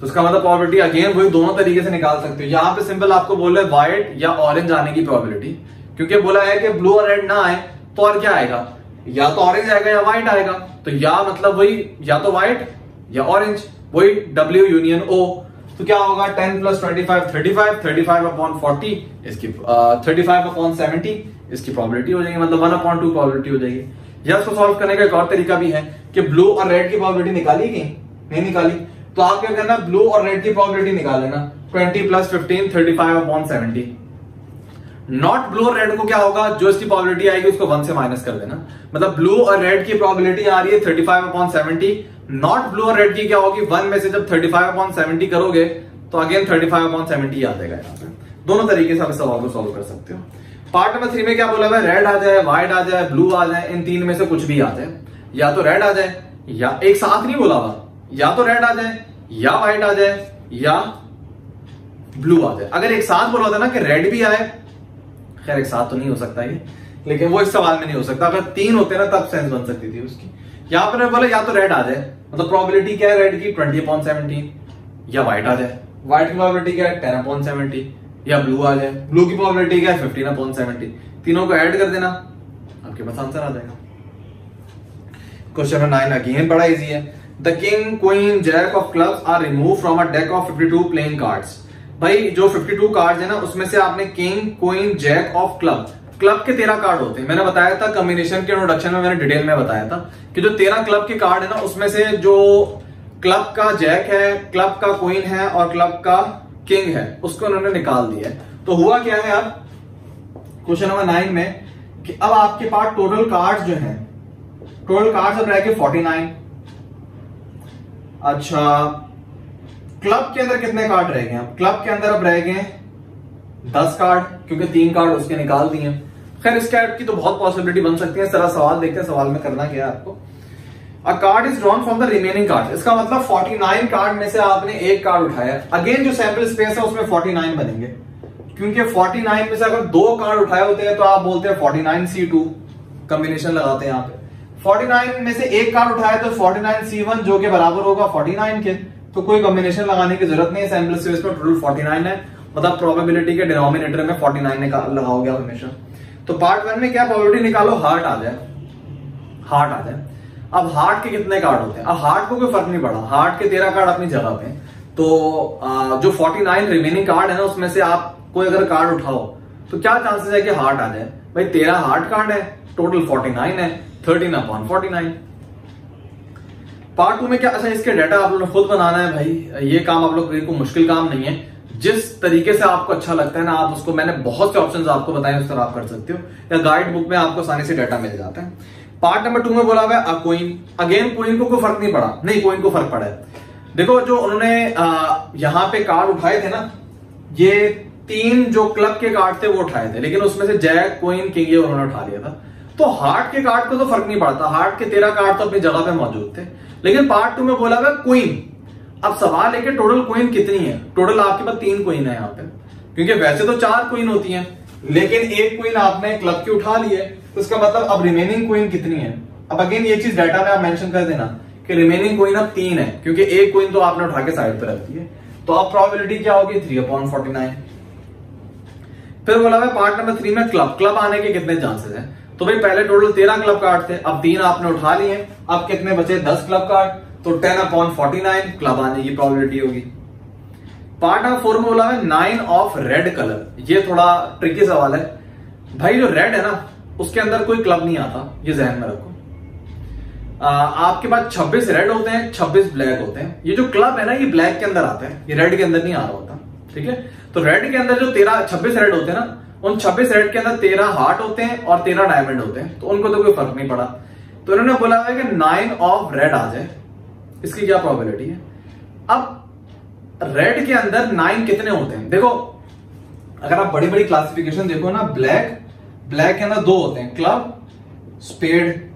तो इसका मतलब प्रोबेबिलिटी अगेन वही दोनों तरीके से निकाल सकते हो। यहाँ पे सिंपल आपको बोल रहे व्हाइट या ऑरेंज आने की प्रोबेबिलिटी क्योंकि बोला है कि ब्लू और रेड ना आए तो और क्या आएगा? या तो ऑरेंज आएगा या व्हाइट आएगा। तो या मतलब वही, या तो व्हाइट या ऑरेंज वही डब्ल्यू यूनियन ओ तो क्या होगा? 10 plus twenty five thirty five thirty five upon forty इसकी थर्टी फाइव अपॉन सेवेंटी इसकी प्रॉबिलिटी हो जाएगी। मतलब वन अपॉन टू प्रॉबिलिटी हो जाएगी। या इसको सॉल्व करने का एक और तरीका भी है कि ब्लू और रेड की प्रॉबिलिटी निकाली कि नहीं निकाली? तो आप क्या करना? ब्लू और रेड की प्रॉबिलिटी निकाल लेना। Twenty plus fifteen thirty five upon seventy not blue और रेड को क्या होगा? जो इसकी प्रोबेबिलिटी आएगी, उसको वन से माइनस कर देना। मतलब ब्लू और रेड की प्रोबेबिलिटी आ रही है thirty five upon seventy not blue और रेड की क्या होगी? वन में से जब थर्टी फाइव अपॉन सेवेंटी करोगे तो again thirty five upon seventy आ जाएगा यहाँ पे। दोनों तरीके से आप इस सवाल को सॉल्व कर सकते हो। पार्ट नंबर थ्री में क्या बोला हुआ है? रेड आ जाए व्हाइट आ जाए ब्लू आ जाए, इन तीन में से कुछ भी आ जाए। या तो रेड आ जाए, या एक साथ नहीं बोला हुआ। या तो रेड आ जाए, या व्हाइट आ जाए, या ब्लू आ जाए। अगर एक साथ बोला होता ना कि रेड भी आए खैर, एक साथ तो नहीं हो सकता ये। लेकिन वो इस सवाल में नहीं हो सकता। अगर तीन होते ना, तब सेंस बन सकती थी उसकी। यहाँ पर बोला, या तो रेड आ जाए। मतलब प्रोबेबिलिटी क्या है रेड की? ट्वेंटी अपॉन सेवनटीन या व्हाइट आ जाए। व्हाइट की प्रोबेबिलिटी क्या है? टेन अपॉन सेवेंटी या ब्लू आ जाए। ब्लू की प्रोबेबिलिटी क्या है? फिफ्टीन अपॉन सेवेंटी तीनों को ऐड कर देना। आपके पास आंसर आ जाएगा। क्वेश्चन नंबर नाइन अगेन बड़ा इजी है। The king queen jack of clubs are remove from a deck of 52 playing cards भाई, जो 52 कार्ड्स है ना, उसमें से आपने king queen jack of club club के तेरह कार्ड होते हैं। मैंने बताया था कम्बिनेशन के इंट्रोडक्शन में, मैंने डिटेल में बताया था कि जो तेरह क्लब के कार्ड है ना, उसमें से जो क्लब का जैक है क्लब का क्वीन है और क्लब का किंग है, उसको उन्होंने निकाल दिया तो हुआ क्या है अब? क्वेश्चन नंबर नाइन में कि अब आपके पास टोटल कार्ड जो है टोटल कार्ड अब रह गए फोर्टी नाइन अच्छा क्लब के अंदर कितने कार्ड रह गए? क्लब के अंदर अब रह गए दस कार्ड क्योंकि तीन कार्ड उसके निकाल दिए। खैर, इस टाइप की तो बहुत पॉसिबिलिटी बन सकती है। सारा सवाल देखते हैं, सवाल में करना क्या है आपको। A card is drawn from the remaining card इसका मतलब 49 कार्ड में से आपने एक कार्ड उठाया। अगेन जो सैंपल स्पेस है, उसमें 49 बनेंगे। क्योंकि 49 में से अगर दो कार्ड उठाए होते हैं तो आप बोलते हैं 49 C2 कॉम्बिनेशन लगाते हैं यहाँ पे। 49 में से एक कार्ड उठाया तो 49 C1 जो के बराबर होगा 49 के। तो कोई कॉम्बिनेशन लगाने की ज़रूरत नहीं है सैंपल स्पेस में टोटल 49 है। मतलब प्रोबेबिलिटी के डिनोमिनेटर में 49 निकाल लगाओगे हमेशा। तो पार्ट वन में क्या प्रोबेबिलिटी निकालो? हार्ट आ जाए। हार्ट आ जाए। अब हार्ट के कितने कार्ड होते हैं? अब हार्ट को कोई फ़र्क नहीं पड़ा। हार्ट के तेरह कार्ड अपनी जगह पे। तो जो 49 रिमेनिंग कार्ड है ना, उसमें से आप कोई अगर कार्ड उठाओ तो क्या चांसेस है कि हार्ट आ जाए? भाई तेरह हार्ट कार्ड है टोटल 49 है thirteen upon forty nine part two में क्या अच्छा इसके डाटा आप लोग ने खुद बनाना है भाई। ये काम आप लोग को मुश्किल काम नहीं है। जिस तरीके से आपको अच्छा लगता है ना, आप उसको मैंने बहुत से ऑप्शंस आपको बताए उस तरह आप कर सकते हो। या गाइड बुक में आपको आसानी से डाटा मिल जाता है। पार्ट नंबर टू में बोला हुआ है कोइन अगेन कोइन को कोई फ़र्क नहीं पड़ा। नहीं कोइन को फ़र्क पड़ा है। देखो, जो उन्होंने यहाँ पे कार्ड उठाए थे ना, ये तीन जो क्लब के कार्ड थे, वो उठाए थे। लेकिन उसमें से जैक कोइन किंग ये उन्होंने उठा लिया था। तो हार्ट के कार्ड को तो फ़र्क नहीं पड़ता। हार्ट के तेरह कार्ड तो अपनी जगह पे मौजूद थे। लेकिन पार्ट टू में बोला हुआ क्वीन अब सवाल है कि टोटल क्वीन कितनी है? टोटल आपके पास तीन क्वीन है यहाँ पे। क्योंकि वैसे तो चार क्वीन होती हैं, लेकिन एक क्वीन आपने क्लब की उठा ली है तो इसका मतलब अब रिमेनिंग क्वीन कितनी है? अब अगेन ये चीज़ डाटा में आप मेंशन कर देना कि रिमेनिंग क्वीन अब तीन है, क्योंकि एक क्वीन तो आपने उठा के साइड पर रख दी है। तो अब प्रोबेबिलिटी क्या होगी? थ्री अपॉन फोर्टी नाइन फिर बोला हुआ पार्ट नंबर थ्री में क्लब क्लब आने के कितने चांसेस हैं? तो भाई पहले टोटल तेरह क्लब कार्ड थे अब तीन आपने उठा लिए अब कितने बचे? दस क्लब कार्ड तो ten upon forty nine club आने की प्रोबेबिलिटी होगी। पार्ट नंबर फोर में नाइन ऑफ़ रेड कलर ये थोड़ा ट्रिकी सवाल है। भाई जो रेड है ना उसके अंदर कोई क्लब नहीं आता ये जहन में रखो। आ, आपके पास 26 रेड होते हैं 26 ब्लैक होते हैं। ये जो क्लब है ना ये ब्लैक के अंदर आता है। ये रेड के अंदर नहीं आ रहा होता ठीक है? तो रेड के अंदर जो तेरह छब्बीस रेड होते हैं ना उन 26 रेड के अंदर तेरह हार्ट होते हैं और तेरह डायमंड होते हैं। तो उनको तो कोई फ़र्क नहीं पड़ा। तो इन्होंने बोला है कि नाइन ऑफ़ रेड आ जाए। इसकी क्या प्रोबेबिलिटी है? अब, रेड के अंदर नाइन कितने होते हैं? देखो, अगर आप बड़ी बड़ी क्लासिफिकेशन देखो ना, ब्लैक ब्लैक के अंदर दो होते हैं। क्लब, स्पेड,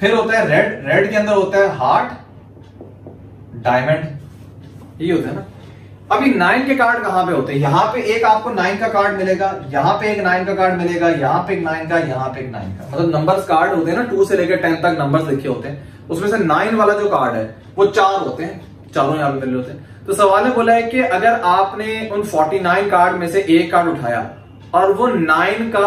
फिर होता है रेड। रेड के अंदर होता है हार्ट, डायमंड। ये होता है ना। अभी नाइन के कार्ड कहाँ पे होते हैं? यहाँ पे एक आपको नाइन का कार्ड मिलेगा, यहाँ पे एक नाइन का कार्ड मिलेगा, यहाँ पे एक नाइन का, यहाँ पे एक नाइन का। मतलब नंबर्स कार्ड होते हैं ना टू से लेकर टेन तक नंबर्स लिखे होते हैं। उसमें से नाइन वाला जो कार्ड है, वो चार होते हैं। चारों यहाँ पे मिले होते हैं। तो सवाल ने बोला है कि अगर आपने उन फोर्टी नाइन कार्ड में से एक कार्ड उठाया और वो नाइन का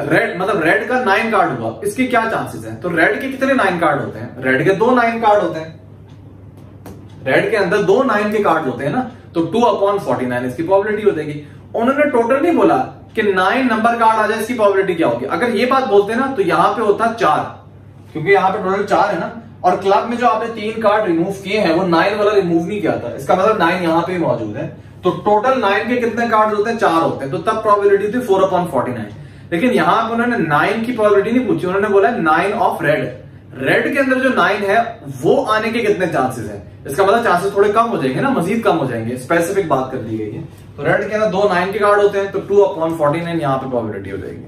रेड मतलब रेड का नाइन कार्ड हुआ, इसके क्या चांसेस है? तो रेड के कितने नाइन कार्ड होते हैं? रेड के दो नाइन कार्ड होते हैं। रेड के अंदर दो नाइन के कार्ड होते हैं ना तो टू अपॉन फोर्टी नाइन इसकी प्रोबेबिलिटी हो जाएगी। उन्होंने टोटल नहीं बोला कि नाइन नंबर कार्ड आ जाए, इसकी प्रोबेबिलिटी क्या होगी। अगर ये बात बोलते ना तो यहाँ पे होता चार, क्योंकि यहाँ पे टोटल चार है ना। और क्लब में जो आपने तीन कार्ड रिमूव किए हैं, वो नाइन वाला रिमूव नहीं किया था। इसका मतलब नाइन यहाँ पे मौजूद है। तो टोटल नाइन के कितने कार्ड होते हैं? चार होते हैं। तो तब प्रोबेबिलिटी थी फोर अपॉन फोर्टी नाइन लेकिन यहाँ पर उन्होंने नाइन की प्रोबेबिलिटी नहीं पूछी। उन्होंने बोला नाइन ऑफ़ रेड रेड के अंदर जो नाइन है, वो आने के कितने चांसेस है? इसका मतलब चांसेस थोड़े कम हो जाएँगे ना, मजीद कम हो जाएँगे। स्पेसिफिक बात कर दी गई है। तो रेड के अंदर दो नाइन के कार्ड होते हैं तो टू अपॉन फोर्टी नाइन यहाँ पर प्रोबेबिलिटी हो जाएगी।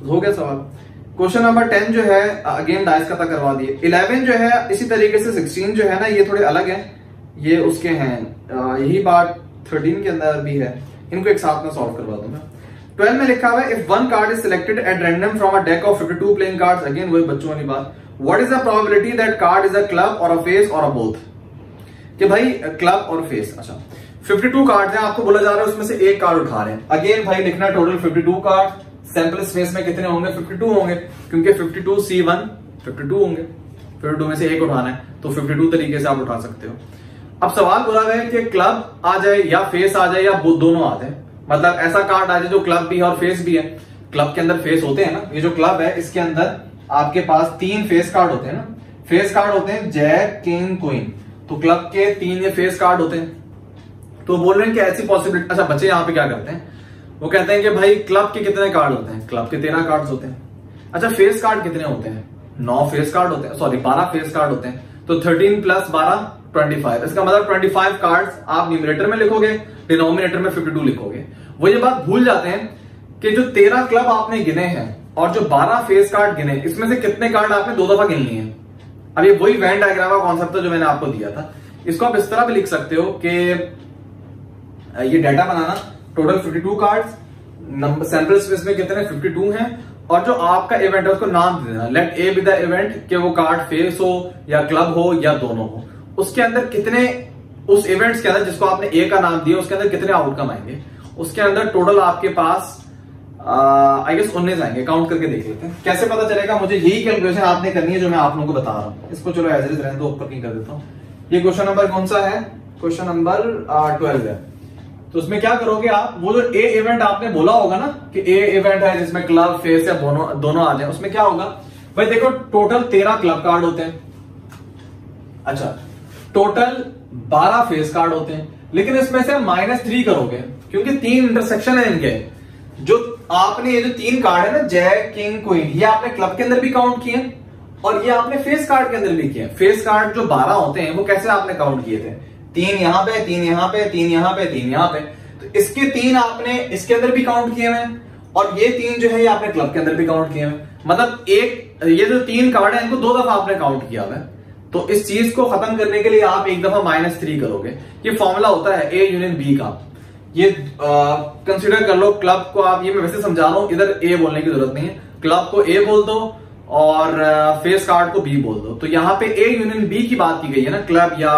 तो हो गया सवाल। क्वेश्चन नंबर टेन जो है अगेन डाइस का करवा दिए। इलेवन जो है, इसी तरीके से सिक्सटीन जो है ना, ये थोड़े अलग है। ये उसके हैं। यही बात थर्टीन के अंदर भी है। इनको एक साथ में सॉल्व करवा दूँगा। ट्वेल्व में लिखा हुआ है if one card is selected at random from a deck of 52 playing cards again वही बच्चों वाली बात। What is the probability that card is a club और अ फेस और अ बोथ कि भाई क्लब और फेस अच्छा। 52 कार्ड है, आपको बोला जा रहा है, उसमें से एक कार्ड उठा रहे हैं। अगेन भाई, लिखना टोटल 52 कार्ड सैंपल स्पेस में कितने होंगे? 52 होंगे, क्योंकि 52 C1 52 होंगे। 52 में से एक उठाना है तो 52 तरीके से आप उठा सकते हो। अब सवाल बोला गया कि क्लब आ जाए या फेस आ जाए या दोनों आ जाए। मतलब ऐसा कार्ड आ जाए जो क्लब भी है और फेस भी है। क्लब के अंदर फेस होते हैं ना, ये जो क्लब है, इसके अंदर आपके पास तीन फेस कार्ड होते हैं ना? फेस कार्ड होते हैं जैक किंग क्वीन तो क्लब के तीन ये फेस कार्ड होते हैं। तो बोल रहे हैं कि ऐसी पॉसिबिलिटी अच्छा बच्चे यहाँ पे क्या करते हैं? वो कहते हैं कि भाई क्लब के कितने कार्ड होते हैं? क्लब के तेरह कार्ड होते हैं। अच्छा फेस कार्ड कितने होते हैं? नौ फेस कार्ड होते हैं। सॉरी बारह फेस कार्ड होते हैं। तो थर्टीन प्लस बारह ट्वेंटी फाइव इसका मतलब ट्वेंटी फाइव कार्ड आप न्यूमिनेटर में लिखोगे डिनोमिनेटर में फिफ्टी टू लिखोगे। वो ये बात भूल जाते हैं कि जो तेरह क्लब आपने गिने हैं और जो बारह फेस कार्ड गिने, इसमें से कितने कार्ड आपने दो दफ़ा गिन लिए अब ये वही वैन डायग्राम का कॉन्सेप्ट था जो मैंने आपको दिया था। इसको आप इस तरह भी लिख सकते हो कि ये डाटा बनाना total 52 cards number sample space में कितने 52 हैं, और जो आपका इवेंट है उसको नाम दे देना। Let A be the event कि वो कार्ड फेस हो, या क्लब हो, या दोनों हो। उसके अंदर कितने, उस इवेंट्स के अंदर जिसको आपने ए का नाम दिया, उसके अंदर कितने आउटकम आएँगे? उसके अंदर टोटल आपके पास आई गेस उन्नीस आएँगे काउंट करके देख लेते हैं। कैसे पता चलेगा? मुझे यही कैलकुलेशन आपने करनी है जो मैं आप लोगों को बता रहा हूँ। इसको चलो एज इज़ रहने दो, ऊपर नहीं कर देता हूँ। ये क्वेश्चन नंबर कौन सा है? क्वेश्चन नंबर ट्वेल्व है। तो उसमें क्या करोगे आप? वो जो ए इवेंट आपने बोला होगा ना, कि ए इवेंट है जिसमें क्लब फेस या दोनों दोनों आ जाए, उसमें क्या होगा? भाई देखो टोटल तेरह क्लब कार्ड होते हैं। अच्छा टोटल बारह फेस कार्ड होते हैं। लेकिन इसमें से माइनस थ्री करोगे, क्योंकि तीन इंटरसेक्शन है इनके। जो आपने ये जो तीन कार्ड है ना, जय किंग क्वीन ये आपने क्लब के अंदर भी काउंट किए और ये आपने फेस कार्ड के अंदर भी किए। फेस कार्ड जो बारह होते हैं, वो कैसे आपने काउंट किए थे? तीन यहाँ पे, तीन यहाँ पे, तीन यहाँ पे, तीन यहाँ पे। तो इसके तीन आपने, इसके अंदर भी काउंट किए हुए और ये तीन जो है, ये आपने क्लब के अंदर भी काउंट किए हुए मतलब एक, ये जो तीन कार्ड है, इनको दो दफ़ा आपने काउंट किया हुआ है। तो इस चीज़ को खत्म करने के लिए आप एक दफ़ा माइनस थ्री करोगे। ये फॉर्मूला होता है ए यूनियन बी का। ये कंसिडर कर लो क्लब को आप, ये मैं वैसे समझा रहा हूँ, इधर ए बोलने की ज़रूरत नहीं है। क्लब को ए बोल दो और फेस कार्ड को बी बोल दो। तो यहाँ पे ए यूनियन बी की बात की गई है ना क्लब या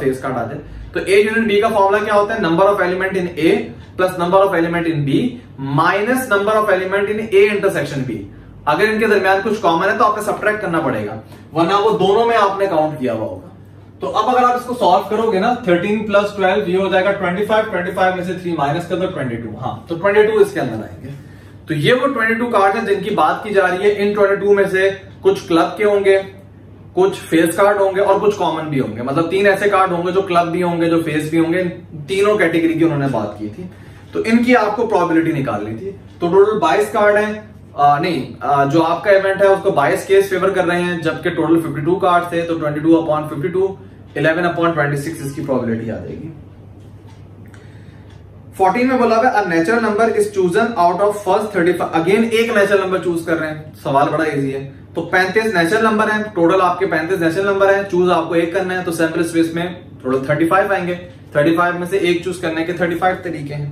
फेस कार्ड आते तो ए यूनियन बी का फॉर्मूला क्या होता है? Number of element in A plus number of element in B minus number of element in A intersection B अगर इनके दरमियान कुछ कॉमन है तो आपको सब्ट्रैक्ट करना पड़ेगा। वरना वो दोनों में आपने काउंट किया हुआ होगा। तो अब अगर आप इसको सॉल्व करोगे ना 13 प्लस 12 ये हो जाएगा 25 25 में से 3 माइनस कर दो 22 हाँ तो 22 इसके अंदर आएँगे। तो ये वो 22 कार्ड है जिनकी बात की जा रही है। इन 22 में से कुछ क्लब के होंगे कुछ फेस कार्ड होंगे और कुछ कॉमन भी होंगे। मतलब तीन ऐसे कार्ड होंगे जो क्लब भी होंगे जो फेस भी होंगे। तीनों कैटेगरी की उन्होंने बात की थी। तो इनकी आपको प्रोबेबिलिटी निकालनी थी। तो टोटल बाईस कार्ड है। आ, नहीं आ, जो आपका इवेंट है उसको बाईस केस फेवर कर रहे हैं जबकि टोटल 52 कार्ड थे तो 22 upon 52 eleven upon twenty six इसकी प्रॉबिलिटी आ जाएगी। फोर्टीन में बोला हुआ natural number is chosen out of first thirty five again एक नेचुरल नंबर चूज़ कर रहे हैं। सवाल बड़ा इजी है। तो 35 नेचुरल नंबर है। टोटल आपके 35 नेचुरल नंबर है। चूज़ आपको एक करना है तो सैंपल स्पेस में टोटल 35 आएँगे। 35 में से एक चूज़ करने के 35 तरीके हैं।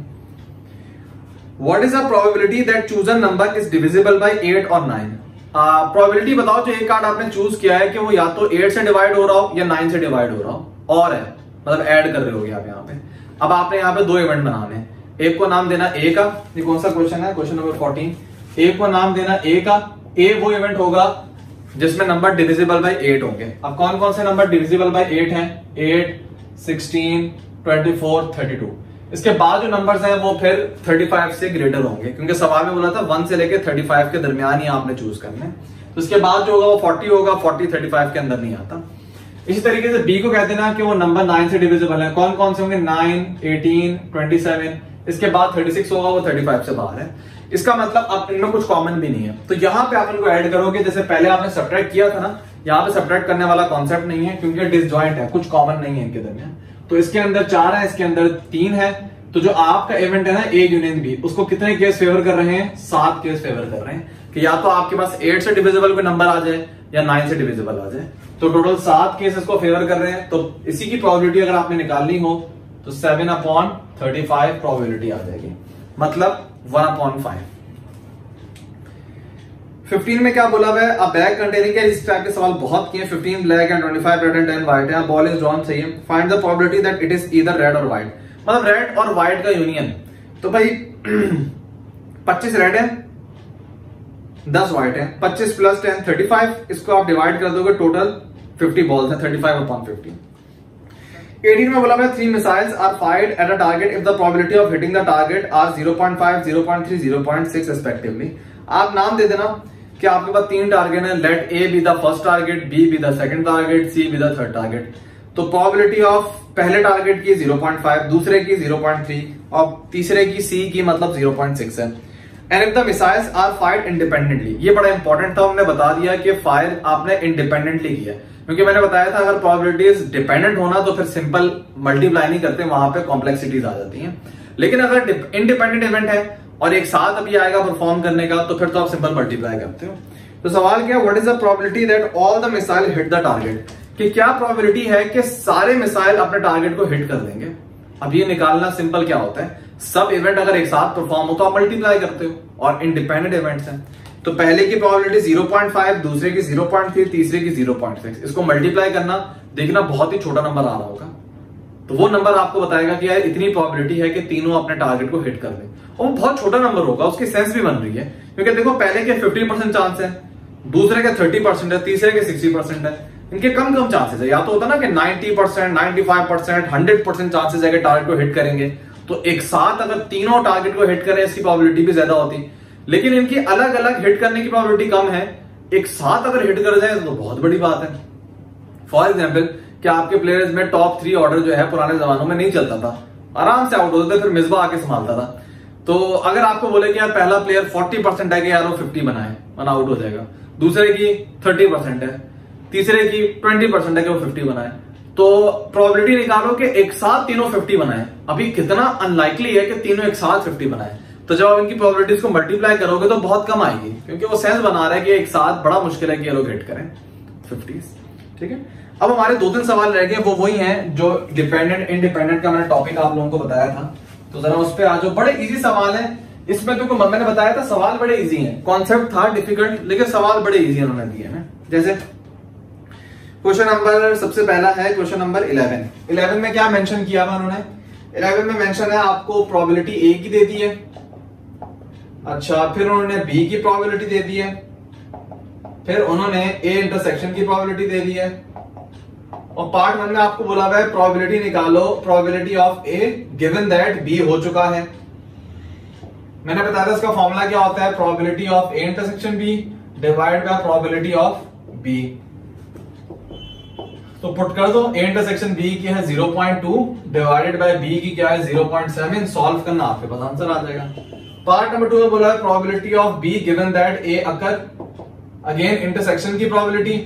What is the probability that chosen number is divisible by eight और नाइन प्रोबेबिलिटी बताओ जो एक कार्ड आपने चूज़ किया है कि वो या तो एट से डिवाइड हो रहा हो या नाइन से डिवाइड हो रहा हो। और है मतलब ऐड कर रहे हो आप यहाँ पे। अब आपने यहाँ पे दो इवेंट बनाने एक को नाम देना ए का, ये कौन सा क्वेश्चन है? क्वेश्चन नंबर फोर्टीन ए को नाम देना ए का। ए वो इवेंट होगा जिसमें नंबर डिविजिबल बाय एट होंगे। अब कौन कौन से नंबर डिविजिबल बाय एट है? Eight sixteen twenty four thirty two इसके बाद जो नंबर्स हैं, वो फिर 35 से ग्रेटर होंगे। क्योंकि सवाल में बोला था वन से लेके 35 के दरमियान ही आपने चूज़ करने तो इसके बाद जो होगा, वो 40 होगा 40 35 के अंदर नहीं आता। इसी तरीके से बी को कहते ना कि वो नंबर नाइन से डिविजिबल है। कौन कौन से होंगे? नाइन एटीन ट्वेंटी सेवन इसके बाद थर्टी सिक्स होगा, वो थर्टी फाइव से बाहर है। इसका मतलब अब इनमें कुछ कॉमन भी नहीं है। तो यहाँ पे आप इनको ऐड करोगे, जैसे पहले आपने सब्ट्रैक्ट किया था ना, यहाँ पे सब्ट्रैक्ट करने वाला कॉन्सेप्ट नहीं है, क्योंकि डिसजॉइंट है, कुछ कॉमन नहीं है इनके दरमियान। तो इसके अंदर चार है, इसके अंदर तीन है। तो जो आपका इवेंट है ना ए यूनियन बी उसको कितने केस फेवर कर रहे हैं? सात केस फेवर कर रहे हैं। कि या तो आपके पास एट से डिविजिबल कोई नंबर आ जाए, या नाइन से डिविजिबल आ जाए। तो टोटल सात केस इसको फेवर कर रहे हैं। तो इसी की प्रोबेबिलिटी अगर आपने निकालनी हो तो seven upon thirty five probability आ जाएगी। मतलब वन अपॉन फाइव 15 में क्या बोला हुआ है? अब बैग कंटेनिंग के इस टाइप के सवाल बहुत किए 15 black and 25 red and 10 white है। बॉल इज़ ड्रॉन है। Find the probability that it is either red or white मतलब रेड और व्हाइट का यूनियन तो भाई 25 रेड है। 10 व्हाइट है। 25 प्लस 10 35 इसको आप डिवाइड कर दोगे टोटल 50 बॉल्स है। 35 अपॉन 50 18 में बोला three missiles are fired at a target if the probability of hitting the target are 0.5 0.3 0.6 respectively आप नाम दे देना। कि आपके पास तीन टारगेट है let A be the first target B be the second target C be the third target तो probability of पहले टारगेट की 0.5 दूसरे की 0.3 और तीसरे की सी की मतलब 0.6 है। And if the missiles are fired independently ये बड़ा इंपॉर्टेंट था, हमने बता दिया कि फायर आपने इंडिपेंडेंटली किया। क्योंकि मैंने बताया था, अगर प्रोबेबिलिटीज डिपेंडेंट होना तो फिर सिंपल मल्टीप्लाई नहीं करते, वहाँ पे कॉम्प्लेक्सिटीज आ जाती हैं। लेकिन अगर इंडिपेंडेंट इवेंट है और एक साथ अभी आएगा परफॉर्म करने का तो फिर तो आप सिंपल मल्टीप्लाई करते हो। तो सवाल क्या what is the probability that all the missile hit the target कि क्या प्रोबेबिलिटी है कि सारे मिसाइल अपने टारगेट को हिट कर देंगे? अब ये निकालना सिंपल क्या होता है? सब इवेंट अगर एक साथ परफॉर्म हो तो आप मल्टीप्लाई करते हो, और इंडिपेंडेंट इवेंट्स हैं। तो पहले की प्रोबेबिलिटी 0.5 दूसरे की 0.3 तीसरे की 0.6 इसको मल्टीप्लाई करना, देखना बहुत ही छोटा नंबर आ रहा होगा। तो वो नंबर आपको बताएगा कि यार इतनी प्रोबेबिलिटी है कि तीनों अपने टारगेट को हिट कर लें और बहुत छोटा नंबर होगा, उसकी सेंस भी बन रही है। क्योंकि देखो, पहले के 50 परसेंट चांस है, दूसरे के 30 परसेंट है, तीसरे के 60 परसेंट है। इनके कम कम चांसेस है। या तो होता ना कि 90 percent ninety percent hundred percent chances है कि टारगेट को हिट करेंगे। तो एक साथ अगर तीनों टारगेट को हिट करें, इसकी प्रोबेबिलिटी भी ज़्यादा होती। लेकिन इनकी अलग अलग हिट करने की प्रोबेबिलिटी कम है। एक साथ अगर हिट कर जाए तो बहुत बड़ी बात है। फॉर एग्ज़ाम्पल कि आपके प्लेयर्स में टॉप थ्री ऑर्डर जो है, पुराने जमानों में नहीं चलता था? आराम से आउट होते थे, फिर मिसबा आके संभालता था। तो अगर आपको बोले कि यार पहला प्लेयर 40 परसेंट है कि यार वो 50 बनाए वन आउट हो जाएगा। दूसरे की 30 परसेंट है, तीसरे की 20 परसेंट है कि वो 50 बनाए तो प्रोबेबिलिटी निकालो कि एक साथ तीनों 50 बनाए अभी कितना अनलाइकली है कि तीनों एक साथ 50 बनाए तो जब आप इनकी प्रोबेबिलिटीज को मल्टीप्लाई करोगे तो बहुत कम आएगी, क्योंकि वो सेंस बना रहा कि एक साथ बड़ा मुश्किल है कि ये लोग हिट करें। फिफ्टी ठीक है? अब हमारे दो तीन सवाल रह गए, वो वही हैं जो डिपेंडेंट इनडिपेंडेंट का मैंने टॉपिक आप लोगों को बताया था। तो जरा उस पर आ जाओ। बड़े इजी सवाल है। इसमें तुमको तो ने बताया था, सवाल बड़े इजी हैं। कॉन्सेप्ट था डिफ़िकल्ट लेकिन सवाल बड़े इजी उन्होंने दिए हैं। जैसे क्वेश्चन नंबर सबसे पहला है क्वेश्चन नंबर इलेवन इलेवन में क्या मेंशन किया हुआ उन्होंने? इलेवन में मेंशन है, आपको प्रोबेबिलिटी ए की दे दी है। अच्छा फिर उन्होंने बी की प्रोबेबिलिटी दे दी है। फिर उन्होंने ए इंटरसेक्शन की प्रोबेबिलिटी दे दी है। और पार्ट वन में आपको बोला हुआ है प्रोबेबिलिटी निकालो probability of A given that B हो चुका है। मैंने बताया था इसका फॉर्मूला क्या होता है probability of A intersection B divide by probability of B तो पुट कर दो ए इंटरसेक्शन बी की है 0.2 डिवाइडेड बाय बी की क्या है 0.7 सॉल्व करना आपके पास आंसर आ जाएगा। पार्ट नंबर टू में बोला है probability of B given that A occur again intersection की प्रोबेबिलिटी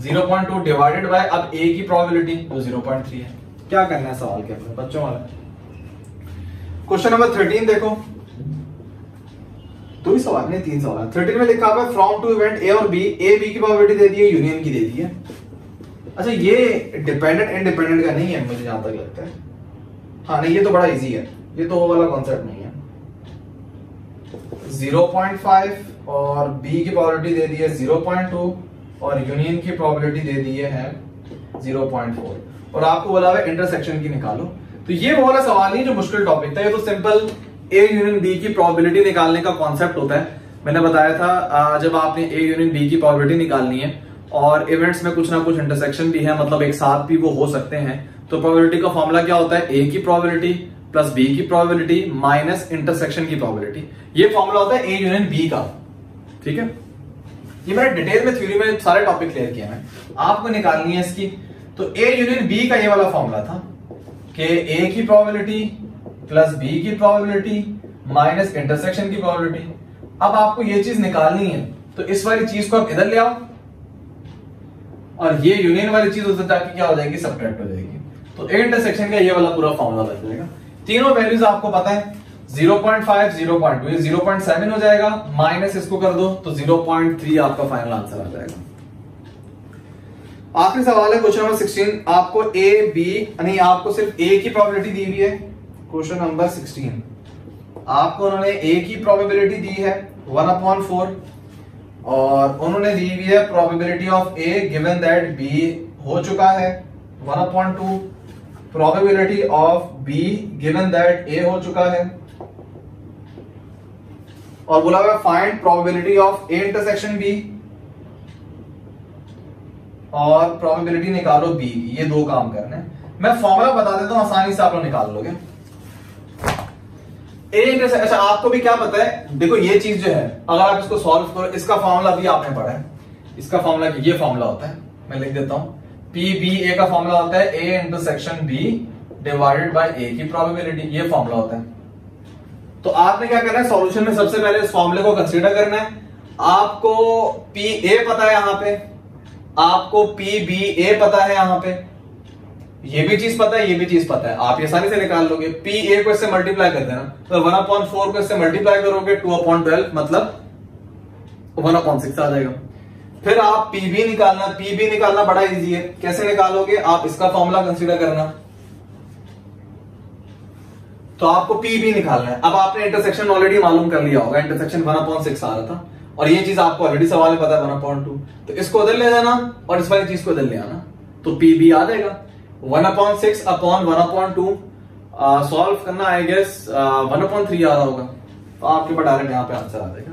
0.2 डिवाइडेड बाय अब ए की प्रोबेबिलिटी वो 0.3 है। क्या करना है सवाल के अंदर बच्चों वाला? क्वेश्चन नंबर 13 देखो। दो ही सवाल नहीं, तीन सवाल थर्टीन में लिखा हुआ है फ्रॉम टू इवेंट ए और बी ए बी की प्रोबेबिलिटी दे दी है यूनियन की दे दी है। अच्छा ये डिपेंडेंट इंडिपेंडेंट का नहीं है, मुझे जहाँ तक लगता है। हाँ नहीं, ये तो बड़ा इजी है। ये तो वो वाला कॉन्सेप्ट नहीं है। 0.5 और बी की प्रोबेबिलिटी दे दी है 0.2 और यूनियन की प्रोबेबिलिटी दे दी है 0.4 और आपको बोला हुआ इंटरसेक्शन की निकालो। तो ये वाला सवाल नहीं जो मुश्किल टॉपिक था, ये तो सिंपल ए यूनियन बी की प्रोबेबिलिटी निकालने का कॉन्सेप्ट होता है। मैंने बताया था जब आपने ए यूनियन बी की प्रोबेबिलिटी निकालनी है, और इवेंट्स में कुछ ना कुछ इंटरसेक्शन भी है मतलब एक साथ भी वो हो सकते हैं तो प्रोबेबिलिटी का फॉर्मूला क्या होता है? ए की प्रोबेबिलिटी प्लस बी की प्रोबेबिलिटी माइनस इंटरसेक्शन की प्रोबेबिलिटी ये फॉर्मूला होता है ए यूनियन बी का। ठीक है? ये मैंने डिटेल में थ्योरी में सारे टॉपिक क्लियर किया है। आपको निकालनी है इसकी। तो ए यूनियन बी का ये वाला फॉर्मूला था कि ए की प्रोबेबिलिटी प्लस बी की प्रोबेबिलिटी माइनस इंटरसेक्शन की प्रोबेबिलिटी अब आपको ये चीज़ निकालनी है तो इस वाली चीज़ को आप इधर ले आओ और ये यूनियन वाली चीज़ उधर जाके क्या हो जाएगी? सब्ट्रैक्ट हो जाएगी। तो ए इंटरसेक्शन का ये वाला पूरा फॉर्मूला बन जाएगा। तीनों वैल्यूज़ आपको पता है। 0.5 0.2 ये 0.7 हो जाएगा, माइनस इसको कर दो तो 0.3 आपका फाइनल आंसर आ जाएगा। आखिरी सवाल है क्वेश्चन नंबर 16 आपको ए बी नहीं, आपको सिर्फ़ ए की प्रोबेबिलिटी दी हुई है। क्वेश्चन नंबर 16 आपको उन्होंने ए की प्रोबेबिलिटी दी है वन अपॉन फोर और उन्होंने दी हुई है probability of A given that B हो चुका है one upon two probability of B given that A हो चुका है। और बोला हुआ find probability of A intersection B और प्रोबेबिलिटी निकालो बी ये दो काम करने मैं फॉर्मूला बता देता हूँ, आसानी से आप लोग निकाल लोगे। ए इंटरसेक्शन अच्छा आपको भी क्या पता है? देखो, ये चीज़ जो है, अगर आप इसको सॉल्व करो, इसका फॉर्मूला भी आपने पढ़ा है। इसका फॉर्मूला ये फॉर्मूला होता है। मैं लिख देता हूँ। पी बी ए का फॉर्मूला होता है A intersection B divided by A की प्रोबेबिलिटी ये फॉर्मूला होता है। तो आपने क्या करना है? सॉल्यूशन में सबसे पहले इस फॉर्मूले को कंसीडर करना है। आपको पी ए पता है यहाँ पे। आपको पी बी ए पता है यहाँ पे। ये भी चीज़ पता है, ये भी चीज़ पता है। आप ये आसानी से निकाल लोगे। पी ए को इससे मल्टीप्लाई कर देना। तो वन अपॉइंट फोर को इससे मल्टीप्लाई करोगे टू अपॉइंट ट्वेल्व मतलब वन अपॉइंट सिक्स आ जाएगा। फिर आप पी बी निकालना। पी बी निकालना बड़ा इजी है। कैसे निकालोगे? आप इसका फॉर्मूला कंसीडर करना। तो आपको पी भी निकालना है। अब आपने इंटरसेक्शन ऑलरेडी मालूम कर लिया होगा इंटरसेक्शन वन अपॉइंट सिक्स आ रहा था। और ये चीज़ आपको ऑलरेडी सवाल पता है वन अपॉइंट टू तो इसको उधर ले जाना और इस वाली चीज़ को बदल ले आना। तो पी भी आ जाएगा। One upon six upon one upon two solve करना I guess one upon three आ रहा होगा। तो आपके पास डायरेक्ट यहाँ पे आंसर आ जाएगा।